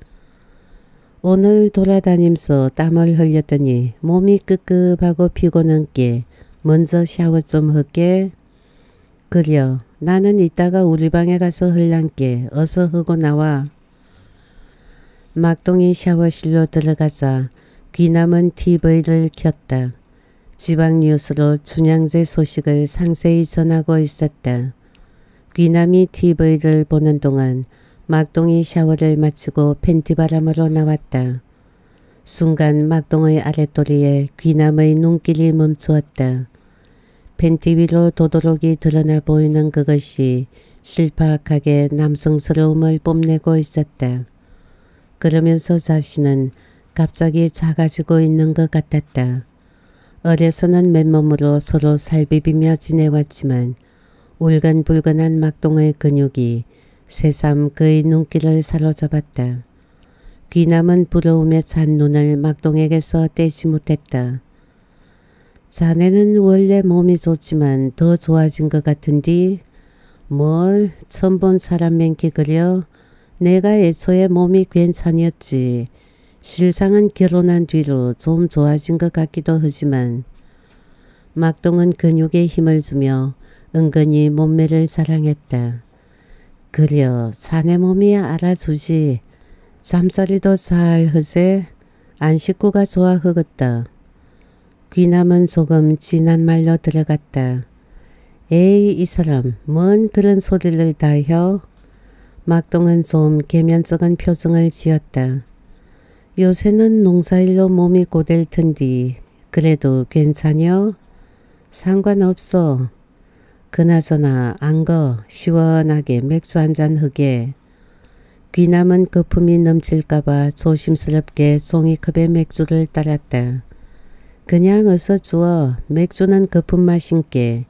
오늘 돌아다니면서 땀을 흘렸더니 몸이 끄급하고 피곤한 게 먼저 샤워 좀 할게. 그려 나는 이따가 우리 방에 가서 흘란게 어서 하고 나와. 막동이 샤워실로 들어가자 귀남은 TV를 켰다. 지방 뉴스로 춘향제 소식을 상세히 전하고 있었다. 귀남이 TV를 보는 동안 막동이 샤워를 마치고 팬티 바람으로 나왔다. 순간 막동의 아랫도리에 귀남의 눈길이 멈추었다. 팬티 위로 도도록이 드러나 보이는 그것이 실파하게 남성스러움을 뽐내고 있었다. 그러면서 자신은 갑자기 작아지고 있는 것 같았다. 어려서는 맨몸으로 서로 살비비며 지내왔지만 울근불근한 막동의 근육이 새삼 그의 눈길을 사로잡았다. 귀남은 부러움에 찬 눈을 막동에게서 떼지 못했다. 자네는 원래 몸이 좋지만 더 좋아진 것 같은디 뭘 처음 본 사람 맹기 그려 내가 애초에 몸이 괜찮았지. 실상은 결혼한 뒤로 좀 좋아진 것 같기도 하지만 막동은 근육에 힘을 주며 은근히 몸매를 자랑했다. 그려 자네 몸이 알아주지. 잠자리도 잘 하세. 안 식구가 좋아하겠다. 귀남은 조금 진한 말로 들어갔다. 에이 이 사람 뭔 그런 소리를 다혀? 막동은 좀 개면적인 표정을 지었다. 요새는 농사일로 몸이 고될 텐디 그래도 괜찮여? 상관없어. 그나저나 안거 시원하게 맥주 한 잔 흑게 귀남은 거품이 넘칠까봐 조심스럽게 종이컵에 맥주를 따랐다. 그냥 어서 주어 맥주는 거품 마신게.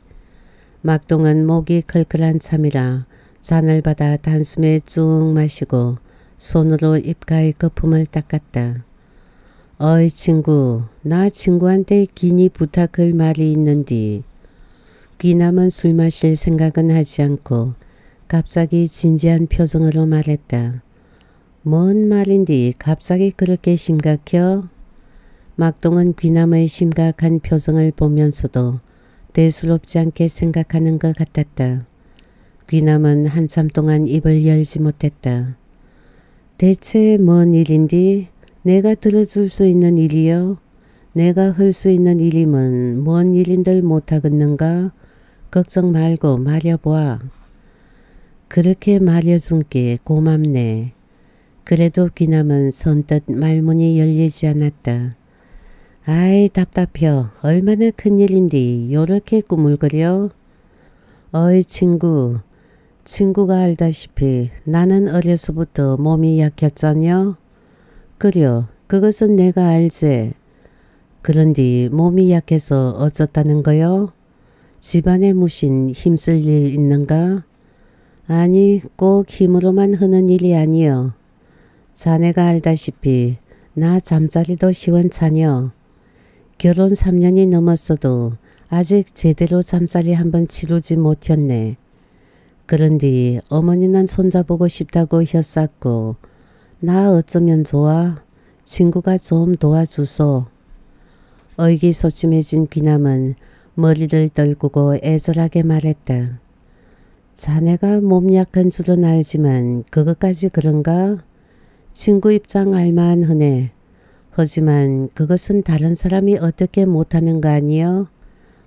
막동은 목이 클클한 참이라 잔을 받아 단숨에 쭉 마시고 손으로 입가의 거품을 닦았다. 어이 친구 나 친구한테 기니 부탁할 말이 있는디 귀남은 술 마실 생각은 하지 않고 갑자기 진지한 표정으로 말했다. 뭔 말인디 갑자기 그렇게 심각혀? 막동은 귀남의 심각한 표정을 보면서도 대수롭지 않게 생각하는 것 같았다. 귀남은 한참 동안 입을 열지 못했다. 대체 뭔 일인디? 내가 들어줄 수 있는 일이요? 내가 할 수 있는 일이면 뭔 일인들 못하겠는가? 걱정 말고 말여보아. 그렇게 말여준 게 고맙네. 그래도 귀남은 선뜻 말문이 열리지 않았다. 아이 답답혀. 얼마나 큰일인데 요렇게 꾸물거려? 어이 친구. 친구가 알다시피 나는 어려서부터 몸이 약했잖여. 그려. 그것은 내가 알지. 그런디 몸이 약해서 어쩌다는 거요? 집안에 무신 힘쓸 일 있는가? 아니 꼭 힘으로만 하는 일이 아니여. 자네가 알다시피 나 잠자리도 시원찮여. 결혼 3년이 넘었어도 아직 제대로 잠자리 한번 치르지 못했네. 그런디 어머니는 손자보고 싶다고 혔었고 나 어쩌면 좋아? 친구가 좀 도와주소. 의기소침해진 귀남은 머리를 떨구고 애절하게 말했다. 자네가 몸 약한 줄은 알지만 그것까지 그런가? 친구 입장 알만하네. 하지만 그것은 다른 사람이 어떻게 못하는 거 아니여?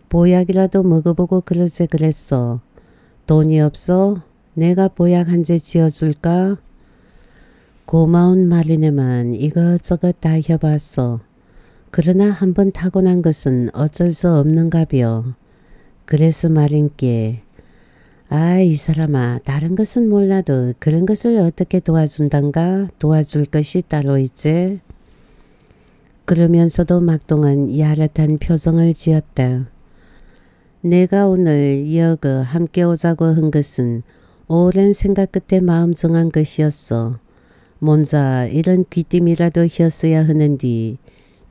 보약이라도 먹어보고 그러지 그랬어. 돈이 없어? 내가 보약 한 재 지어줄까? 고마운 말이네만 이것저것 다 해봤어. 그러나 한번 타고난 것은 어쩔 수 없는가벼. 그래서 말인께 아 이 사람아 다른 것은 몰라도 그런 것을 어떻게 도와준단가 도와줄 것이 따로 있지. 그러면서도 막동은 야릇한 표정을 지었다. 내가 오늘 여거 함께 오자고 한 것은 오랜 생각 끝에 마음 정한 것이었어. 먼저 이런 귀띔이라도 혔어야 하는디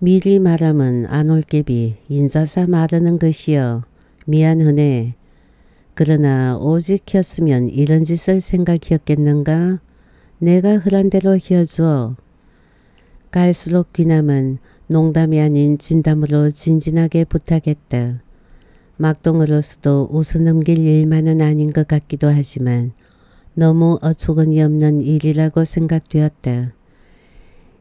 미리 말하면 안 올게비 인자사 말하는 것이여. 미안하네. 그러나 오직 혔으면 이런 짓을 생각했겠는가? 내가 흐란 대로 혀줘. 갈수록 귀남은 농담이 아닌 진담으로 진진하게 부탁했다. 막동으로서도 웃어넘길 일만은 아닌 것 같기도 하지만 너무 어처구니 없는 일이라고 생각되었다.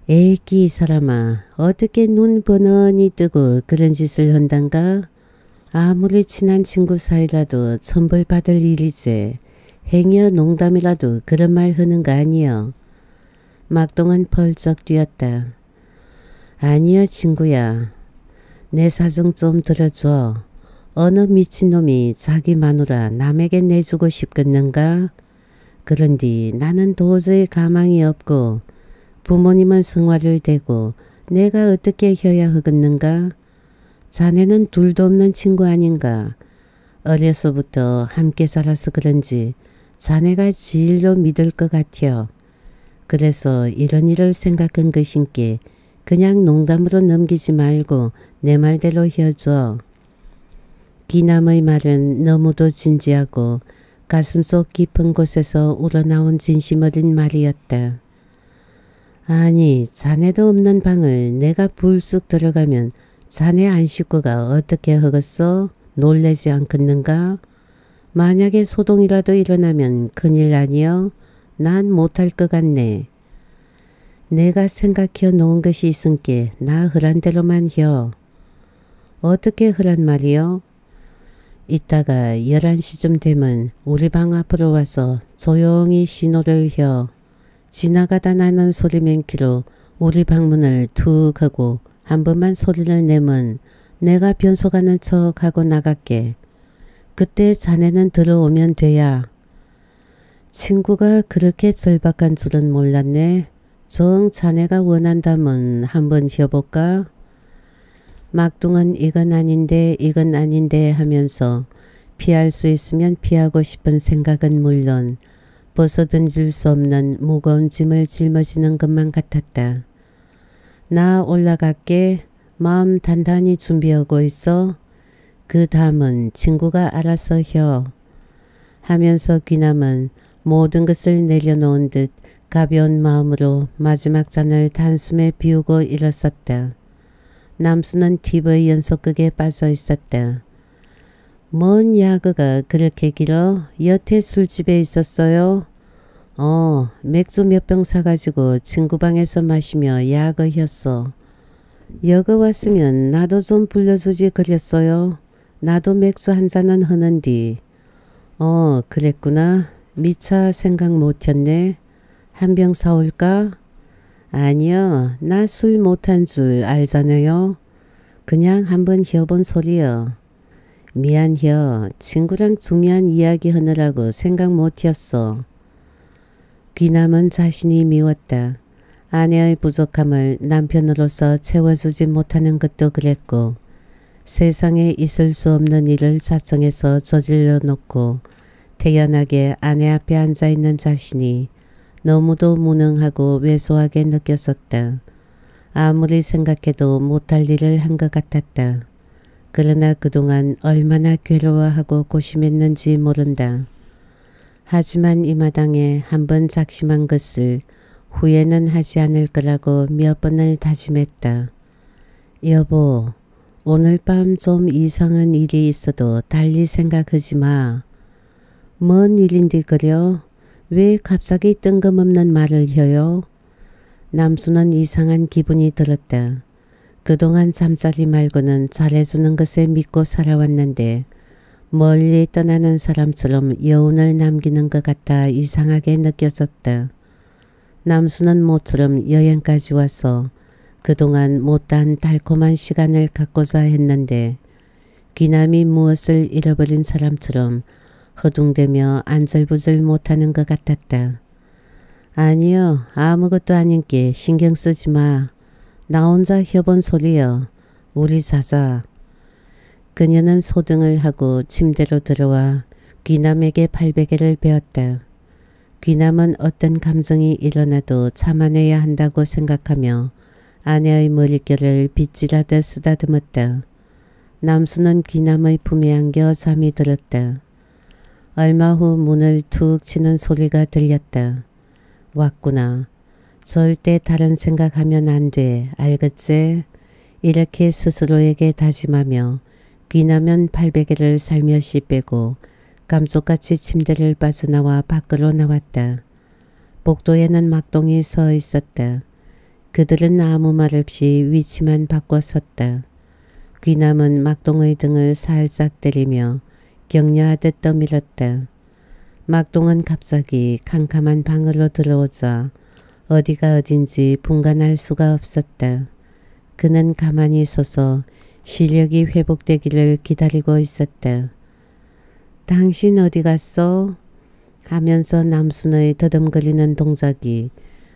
이 사람아 어떻게 눈 번원이 뜨고 그런 짓을 한단가? 아무리 친한 친구 사이라도 천벌받을 일이지. 행여 농담이라도 그런 말 하는 거 아니여. 막동은 펄쩍 뛰었다. 아니여 친구야. 내 사정 좀 들어줘. 어느 미친놈이 자기 마누라 남에게 내주고 싶겠는가? 그런디 나는 도저히 가망이 없고 부모님은 성화를 대고 내가 어떻게 해야 하겠는가? 자네는 둘도 없는 친구 아닌가? 어려서부터 함께 살아서 그런지 자네가 진일로 믿을 것 같여. 그래서 이런 일을 생각한 것인께 그냥 농담으로 넘기지 말고 내 말대로 해줘. 기남의 말은 너무도 진지하고 가슴속 깊은 곳에서 우러나온 진심 어린 말이었다. 아니 자네도 없는 방을 내가 불쑥 들어가면 자네 안 식구가 어떻게 하겠어? 놀래지 않겠는가? 만약에 소동이라도 일어나면 큰일 아니여? 난 못할 것 같네. 내가 생각해 놓은 것이 있은께 나 흐란 대로만 혀. 어떻게 흐란 말이요? 이따가 11시쯤 되면 우리 방 앞으로 와서 조용히 신호를 혀. 지나가다 나는 소리 맨 키로 우리 방문을 툭 하고 한 번만 소리를 내면 내가 변소 가는 척 하고 나갈게. 그때 자네는 들어오면 돼야. 친구가 그렇게 절박한 줄은 몰랐네. 정 자네가 원한다면 한번 해볼까? 막둥은 이건 아닌데 이건 아닌데 하면서 피할 수 있으면 피하고 싶은 생각은 물론 벗어 던질 수 없는 무거운 짐을 짊어지는 것만 같았다. 나 올라갈게. 마음 단단히 준비하고 있어. 그 다음은 친구가 알아서 혀. 하면서 귀남은 모든 것을 내려놓은 듯 가벼운 마음으로 마지막 잔을 단숨에 비우고 일었었다. 남수는 TV 연속극에 빠져 있었다. 뭔 야그가 그렇게 길어? 여태 술집에 있었어요? 어, 맥주 몇 병 사가지고 친구 방에서 마시며 야그였어. 여거 왔으면 나도 좀 불러주지 그랬어요. 나도 맥주 한 잔은 흐는디. 어, 그랬구나. 미차 생각 못했네. 한 병 사올까? 아니요. 나 술 못한 줄 알잖아요. 그냥 한번 혀본 소리여. 미안혀. 친구랑 중요한 이야기 하느라고 생각 못했어. 귀남은 자신이 미웠다. 아내의 부족함을 남편으로서 채워주지 못하는 것도 그랬고 세상에 있을 수 없는 일을 자청해서 저질러 놓고 태연하게 아내 앞에 앉아있는 자신이 너무도 무능하고 왜소하게 느꼈었다. 아무리 생각해도 못할 일을 한 것 같았다. 그러나 그동안 얼마나 괴로워하고 고심했는지 모른다. 하지만 이 마당에 한 번 작심한 것을 후회는 하지 않을 거라고 몇 번을 다짐했다. 여보, 오늘 밤 좀 이상한 일이 있어도 달리 생각하지 마. 뭔 일인데 그려? 왜 갑자기 뜬금없는 말을 해요? 남수는 이상한 기분이 들었다. 그동안 잠자리 말고는 잘해주는 것에 믿고 살아왔는데 멀리 떠나는 사람처럼 여운을 남기는 것 같아 이상하게 느껴졌다. 남수는 모처럼 여행까지 와서 그동안 못한 달콤한 시간을 갖고자 했는데 귀남이 무엇을 잃어버린 사람처럼 허둥대며 안절부절 못하는 것 같았다. 아니요 아무것도 아닌 게 신경 쓰지 마. 나 혼자 해본 소리여. 우리 자자. 그녀는 소등을 하고 침대로 들어와 귀남에게 팔베개를 베었다. 귀남은 어떤 감정이 일어나도 참아내야 한다고 생각하며 아내의 머릿결을 빗질하듯 쓰다듬었다. 남수는 귀남의 품에 안겨 잠이 들었다. 얼마 후 문을 툭 치는 소리가 들렸다. 왔구나. 절대 다른 생각하면 안 돼. 알겠지? 이렇게 스스로에게 다짐하며 귀나면 팔베개를 살며시 빼고 감쪽같이 침대를 빠져나와 밖으로 나왔다. 복도에는 막동이 서 있었다. 그들은 아무 말 없이 위치만 바꿔 섰다. 귀남은 막동의 등을 살짝 때리며 격려하듯 떠밀었다. 막동은 갑자기 캄캄한 방으로 들어오자 어디가 어딘지 분간할 수가 없었다. 그는 가만히 서서 시력이 회복되기를 기다리고 있었다. 당신 어디 갔어? 하면서 남순의 더듬거리는 동작이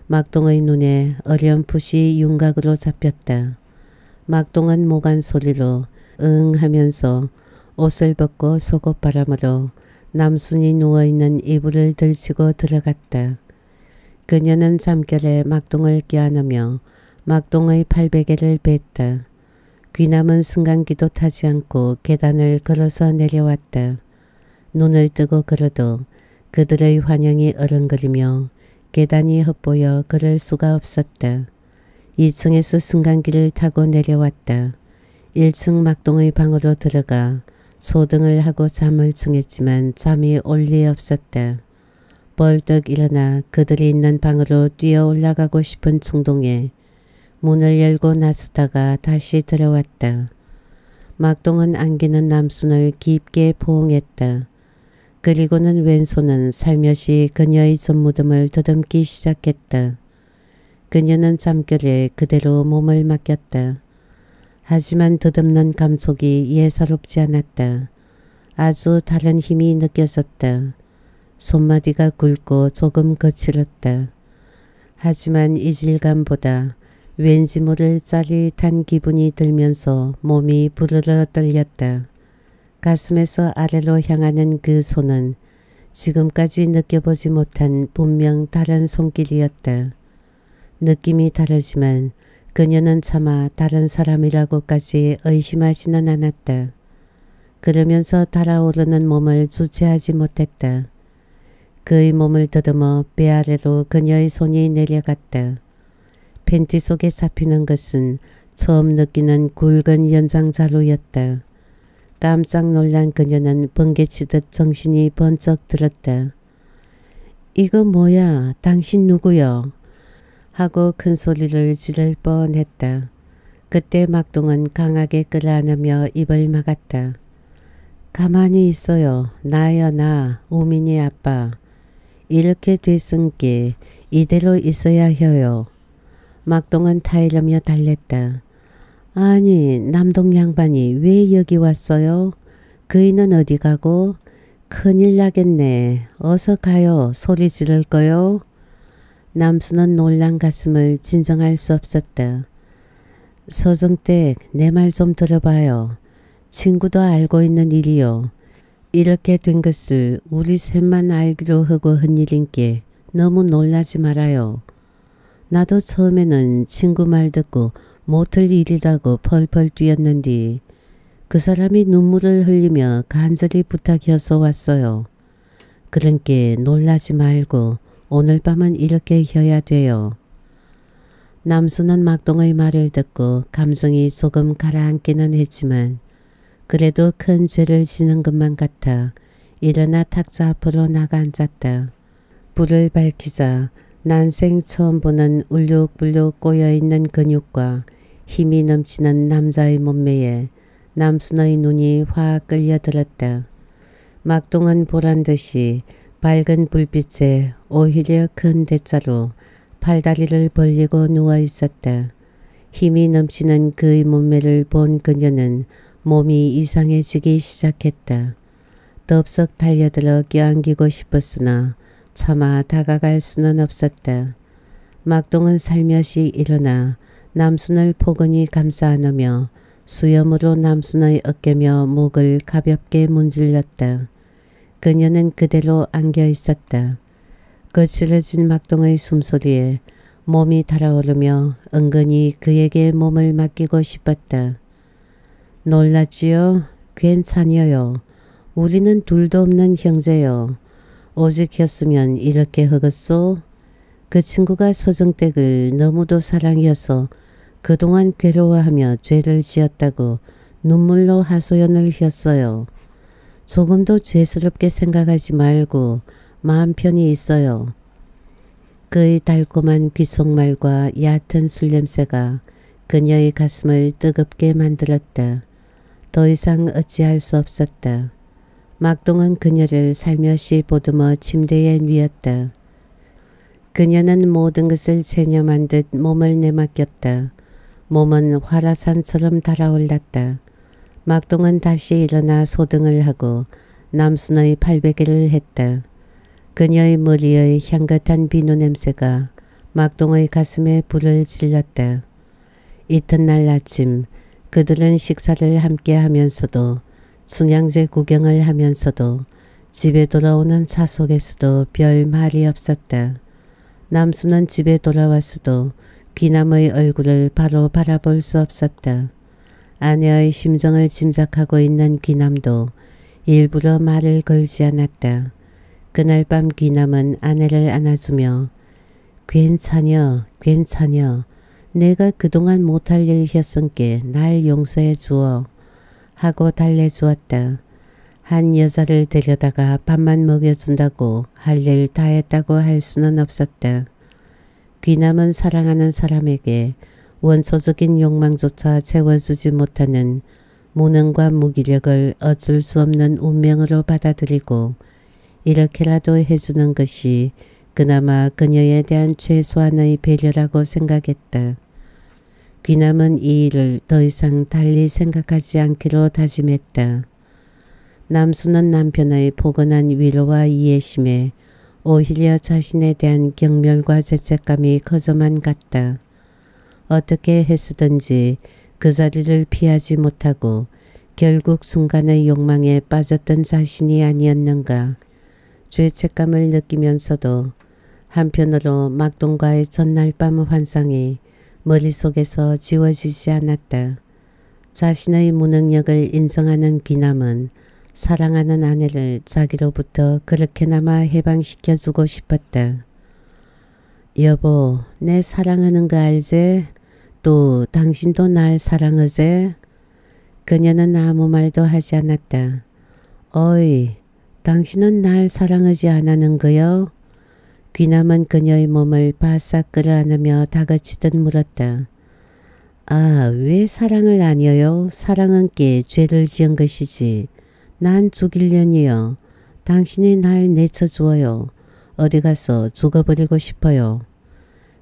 막동의 눈에 어렴풋이 윤곽으로 잡혔다. 막동은 모간 소리로 응 하면서 옷을 벗고 속옷바람으로 남순이 누워있는 이불을 들치고 들어갔다. 그녀는 잠결에 막동을 껴안으며 막동의 팔베개를 뱉다. 귀남은 승강기도 타지 않고 계단을 걸어서 내려왔다. 눈을 뜨고 걸어도 그들의 환영이 어른거리며 계단이 헛보여 걸을 수가 없었다. 2층에서 승강기를 타고 내려왔다. 1층 막동의 방으로 들어가 소등을 하고 잠을 청했지만 잠이 올 리 없었다. 벌떡 일어나 그들이 있는 방으로 뛰어 올라가고 싶은 충동에 문을 열고 나서다가 다시 들어왔다. 막동은 안기는 남순을 깊게 포옹했다. 그리고는 왼손은 살며시 그녀의 손무듬을 더듬기 시작했다. 그녀는 잠결에 그대로 몸을 맡겼다. 하지만 더듬는 감속이 예사롭지 않았다. 아주 다른 힘이 느껴졌다. 손마디가 굵고 조금 거칠었다. 하지만 이질감보다 왠지 모를 짜릿한 기분이 들면서 몸이 부르르 떨렸다. 가슴에서 아래로 향하는 그 손은 지금까지 느껴보지 못한 분명 다른 손길이었다. 느낌이 다르지만 그녀는 차마 다른 사람이라고까지 의심하지는 않았다. 그러면서 달아오르는 몸을 주체하지 못했다. 그의 몸을 더듬어 배 아래로 그녀의 손이 내려갔다. 팬티 속에 잡히는 것은 처음 느끼는 굵은 연장자루였다. 깜짝 놀란 그녀는 번개치듯 정신이 번쩍 들었다. 이거 뭐야? 당신 누구요? 하고 큰 소리를 지를 뻔했다. 그때 막동은 강하게 끌어안으며 입을 막았다. 가만히 있어요. 나요 나 우민이 아빠. 이렇게 됐은게 이대로 있어야 해요. 막동은 타이르며 달랬다. 아니 남동 양반이 왜 여기 왔어요? 그이는 어디 가고? 큰일 나겠네. 어서 가요. 소리 지를 거요. 남수는 놀란 가슴을 진정할 수 없었다. 서정댁 내 말 좀 들어봐요. 친구도 알고 있는 일이요. 이렇게 된 것을 우리 셋만 알기로 하고 한 일인께 너무 놀라지 말아요. 나도 처음에는 친구 말 듣고 못할 일이라고 펄펄 뛰었는디 그 사람이 눈물을 흘리며 간절히 부탁해서 왔어요. 그런께 놀라지 말고 오늘 밤은 이렇게 해야 돼요. 남수는 막동의 말을 듣고 감성이 조금 가라앉기는 했지만 그래도 큰 죄를 지는 것만 같아 일어나 탁자 앞으로 나가 앉았다. 불을 밝히자 난생 처음 보는 울룩불룩 꼬여있는 근육과 힘이 넘치는 남자의 몸매에 남순의 눈이 확 끌려들었다. 막동은 보란듯이 밝은 불빛에 오히려 큰 대자로 팔다리를 벌리고 누워 있었다. 힘이 넘치는 그의 몸매를 본 그녀는 몸이 이상해지기 시작했다. 덥석 달려들어 껴안기고 싶었으나 차마 다가갈 수는 없었다. 막동은 살며시 일어나 남순을 포근히 감싸 안으며 수염으로 남순의 어깨며 목을 가볍게 문질렀다. 그녀는 그대로 안겨 있었다. 거칠어진 막동의 숨소리에 몸이 달아오르며 은근히 그에게 몸을 맡기고 싶었다. 놀랐지요? 괜찮여요. 우리는 둘도 없는 형제요. 오직했으면 이렇게 허겄소? 그 친구가 서정댁을 너무도 사랑해서 그동안 괴로워하며 죄를 지었다고 눈물로 하소연을 했어요. 조금도 죄스럽게 생각하지 말고 마음 편히 있어요. 그의 달콤한 귓속말과 얕은 술 냄새가 그녀의 가슴을 뜨겁게 만들었다. 더 이상 어찌할 수 없었다. 막동은 그녀를 살며시 보듬어 침대에 누웠다. 그녀는 모든 것을 체념한 듯 몸을 내맡겼다. 몸은 화라산처럼 달아올랐다. 막동은 다시 일어나 소등을 하고 남순의 팔베개를 했다. 그녀의 머리의 향긋한 비누 냄새가 막동의 가슴에 불을 질렀다. 이튿날 아침 그들은 식사를 함께 하면서도 순양제 구경을 하면서도 집에 돌아오는 차 속에서도 별 말이 없었다. 남수는 집에 돌아왔어도 귀남의 얼굴을 바로 바라볼 수 없었다. 아내의 심정을 짐작하고 있는 귀남도 일부러 말을 걸지 않았다. 그날 밤 귀남은 아내를 안아주며 괜찮여 괜찮여 내가 그동안 못할 일 했으께 날 용서해 주어 하고 달래주었다. 한 여자를 데려다가 밥만 먹여준다고 할 일 다 했다고 할 수는 없었다. 귀남은 사랑하는 사람에게 원초적인 욕망조차 채워주지 못하는 무능과 무기력을 어쩔 수 없는 운명으로 받아들이고 이렇게라도 해주는 것이 그나마 그녀에 대한 최소한의 배려라고 생각했다. 귀남은 이 일을 더 이상 달리 생각하지 않기로 다짐했다. 남수는 남편의 포근한 위로와 이해심에 오히려 자신에 대한 경멸과 죄책감이 커져만 갔다. 어떻게 했으든지 그 자리를 피하지 못하고 결국 순간의 욕망에 빠졌던 자신이 아니었는가. 죄책감을 느끼면서도 한편으로 막동과의 전날 밤 환상이 머릿속에서 지워지지 않았다. 자신의 무능력을 인정하는 귀남은 사랑하는 아내를 자기로부터 그렇게나마 해방시켜주고 싶었다. 여보, 내 사랑하는 거 알제? 또 당신도 날 사랑하제? 그녀는 아무 말도 하지 않았다. 어이, 당신은 날 사랑하지 않았는 거요? 귀남은 그녀의 몸을 바싹 끌어안으며 다그치듯 물었다. 아, 왜 사랑을 아니어요? 사랑은 게 죄를 지은 것이지. 난 죽일려니요. 당신이 날 내쳐주어요. 어디 가서 죽어버리고 싶어요.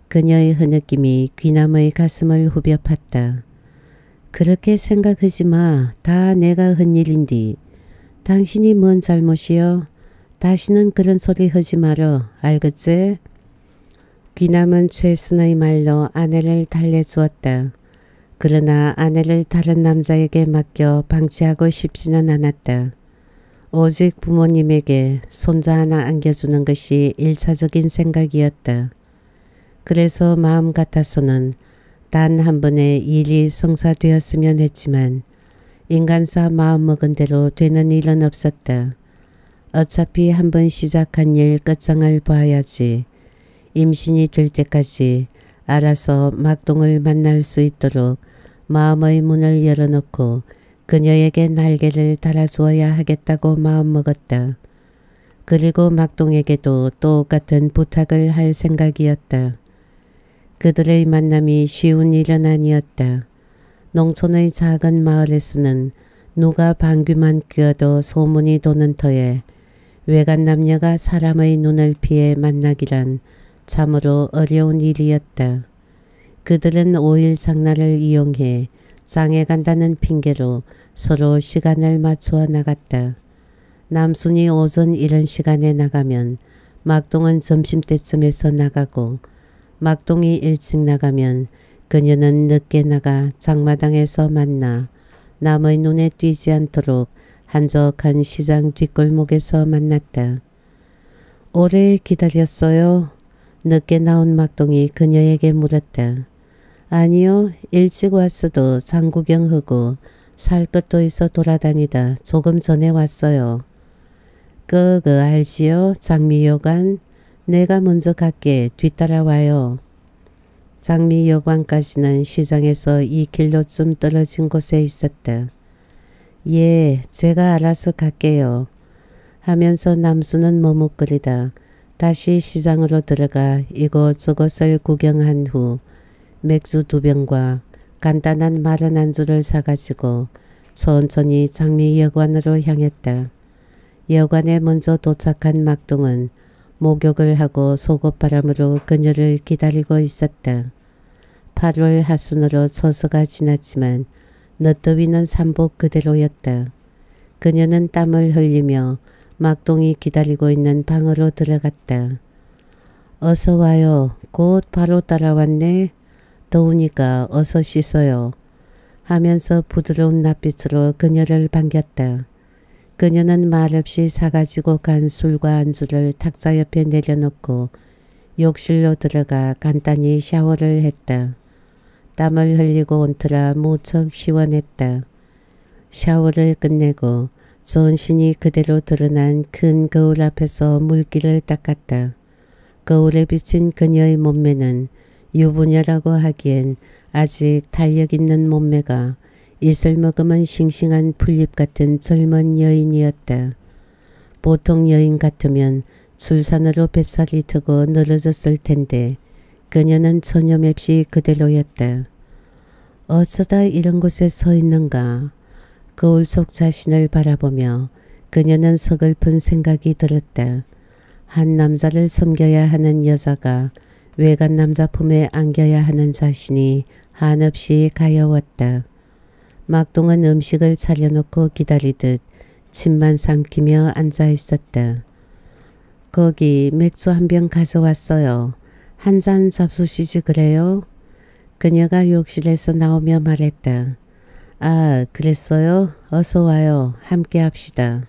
그녀의 흐느낌이 귀남의 가슴을 후벼 팠다. 그렇게 생각하지 마. 다 내가 한 일인디. 당신이 뭔 잘못이요? 다시는 그런 소리 하지 말어. 알겠지? 귀남은 최순의 말로 아내를 달래주었다. 그러나 아내를 다른 남자에게 맡겨 방치하고 싶지는 않았다. 오직 부모님에게 손자 하나 안겨주는 것이 일차적인 생각이었다. 그래서 마음 같아서는 단 한 번의 일이 성사되었으면 했지만 인간사 마음먹은 대로 되는 일은 없었다. 어차피 한번 시작한 일 끝장을 봐야지. 임신이 될 때까지 알아서 막동을 만날 수 있도록 마음의 문을 열어놓고 그녀에게 날개를 달아주어야 하겠다고 마음먹었다. 그리고 막동에게도 똑같은 부탁을 할 생각이었다. 그들의 만남이 쉬운 일은 아니었다. 농촌의 작은 마을에서는 누가 방귀만 뀌어도 소문이 도는 터에 외간 남녀가 사람의 눈을 피해 만나기란 참으로 어려운 일이었다. 그들은 5일 장날을 이용해 장에 간다는 핑계로 서로 시간을 맞추어 나갔다. 남순이 오전 이런 시간에 나가면 막동은 점심때쯤에서 나가고 막동이 일찍 나가면 그녀는 늦게 나가 장마당에서 만나 남의 눈에 띄지 않도록 한적한 시장 뒷골목에서 만났다. 오래 기다렸어요. 늦게 나온 막동이 그녀에게 물었다. 아니요. 일찍 왔어도 장구경하고 살 것도 있어 돌아다니다 조금 전에 왔어요. 그, 그 알지요? 장미여관? 내가 먼저 갈게 뒤따라와요. 장미 여관까지는 시장에서 2킬로쯤 떨어진 곳에 있었다. 예, 제가 알아서 갈게요. 하면서 남수는 머뭇거리다 다시 시장으로 들어가 이곳저곳을 구경한 후 맥주 두 병과 간단한 마른 안주를 사가지고 천천히 장미 여관으로 향했다. 여관에 먼저 도착한 막동은 목욕을 하고 속옷바람으로 그녀를 기다리고 있었다. 8월 하순으로 처서가 지났지만 너더위는 삼복 그대로였다. 그녀는 땀을 흘리며 막동이 기다리고 있는 방으로 들어갔다. 어서 와요. 곧 바로 따라왔네. 더우니까 어서 씻어요. 하면서 부드러운 낯빛으로 그녀를 반겼다. 그녀는 말없이 사가지고 간 술과 안주를 탁자 옆에 내려놓고 욕실로 들어가 간단히 샤워를 했다. 땀을 흘리고 온 터라 무척 시원했다. 샤워를 끝내고 전신이 그대로 드러난 큰 거울 앞에서 물기를 닦았다. 거울에 비친 그녀의 몸매는 유부녀라고 하기엔 아직 탄력 있는 몸매가 이슬 머금은 싱싱한 풀잎 같은 젊은 여인이었다. 보통 여인 같으면 출산으로 뱃살이 트고 늘어졌을 텐데 그녀는 전혀 맵시 그대로였다. 어쩌다 이런 곳에 서 있는가. 거울 속 자신을 바라보며 그녀는 서글픈 생각이 들었다. 한 남자를 섬겨야 하는 여자가 외간 남자 품에 안겨야 하는 자신이 한없이 가여웠다. 막동은 음식을 차려놓고 기다리듯 침만 삼키며 앉아 있었다. 거기 맥주 한 병 가져왔어요. 한 잔 잡수시지 그래요? 그녀가 욕실에서 나오며 말했다. 아 그랬어요? 어서 와요. 함께 합시다.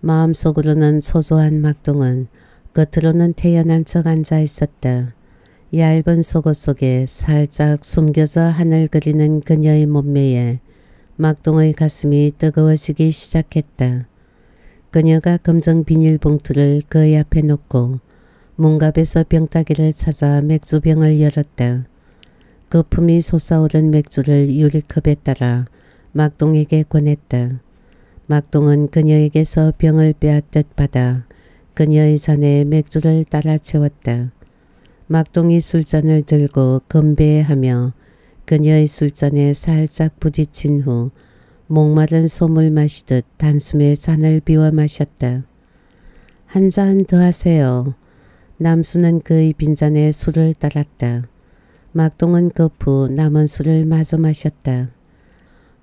마음속으로는 초조한 막동은 겉으로는 태연한 척 앉아 있었다. 얇은 속옷 속에 살짝 숨겨져 하늘 그리는 그녀의 몸매에 막동의 가슴이 뜨거워지기 시작했다. 그녀가 검정 비닐봉투를 그의 앞에 놓고 문갑에서 병따기를 찾아 맥주병을 열었다. 거품이 솟아오른 맥주를 유리컵에 따라 막동에게 권했다. 막동은 그녀에게서 병을 빼앗듯 받아 그녀의 잔에 맥주를 따라 채웠다. 막동이 술잔을 들고 건배하며 그녀의 술잔에 살짝 부딪힌 후 목마른 솜을 마시듯 단숨에 잔을 비워 마셨다. 한 잔 더 하세요. 남수는 그의 빈잔에 술을 따랐다. 막동은 거푸 남은 술을 마저 마셨다.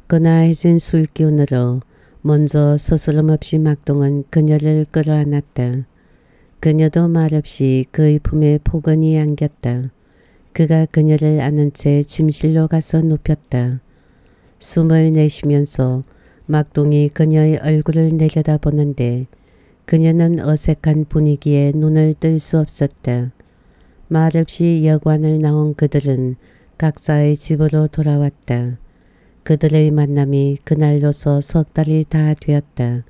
그나해진 술 기운으로 먼저 스스럼 없이 막동은 그녀를 끌어안았다. 그녀도 말없이 그의 품에 포근히 안겼다. 그가 그녀를 안은 채 침실로 가서 눕혔다. 숨을 내쉬면서 막동이 그녀의 얼굴을 내려다보는데 그녀는 어색한 분위기에 눈을 뜰 수 없었다. 말없이 여관을 나온 그들은 각자의 집으로 돌아왔다. 그들의 만남이 그날로서 석 달이 다 되었다.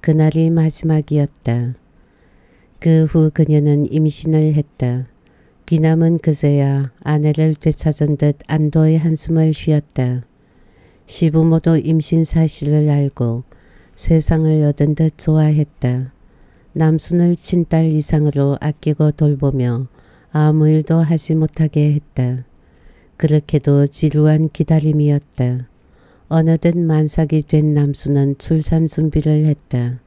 그날이 마지막이었다. 그 후 그녀는 임신을 했다. 귀남은 그제야 아내를 되찾은 듯 안도의 한숨을 쉬었다. 시부모도 임신 사실을 알고 세상을 얻은 듯 좋아했다. 남순을 친딸 이상으로 아끼고 돌보며 아무 일도 하지 못하게 했다. 그렇게도 지루한 기다림이었다. 어느덧 만삭이 된 남수는 출산 준비를 했다.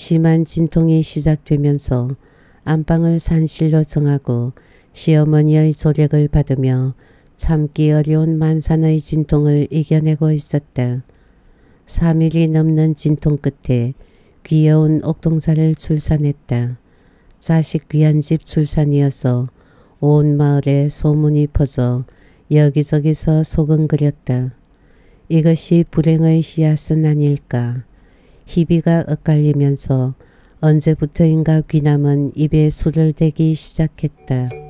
심한 진통이 시작되면서 안방을 산실로 정하고 시어머니의 조력을 받으며 참기 어려운 만산의 진통을 이겨내고 있었다. 3일이 넘는 진통 끝에 귀여운 옥동자를 출산했다. 자식 귀한 집 출산이어서 온 마을에 소문이 퍼져 여기저기서 소근거렸다. 이것이 불행의 씨앗은 아닐까. 희비가 엇갈리면서 언제부터인가 귀남은 입에 술을 대기 시작했다.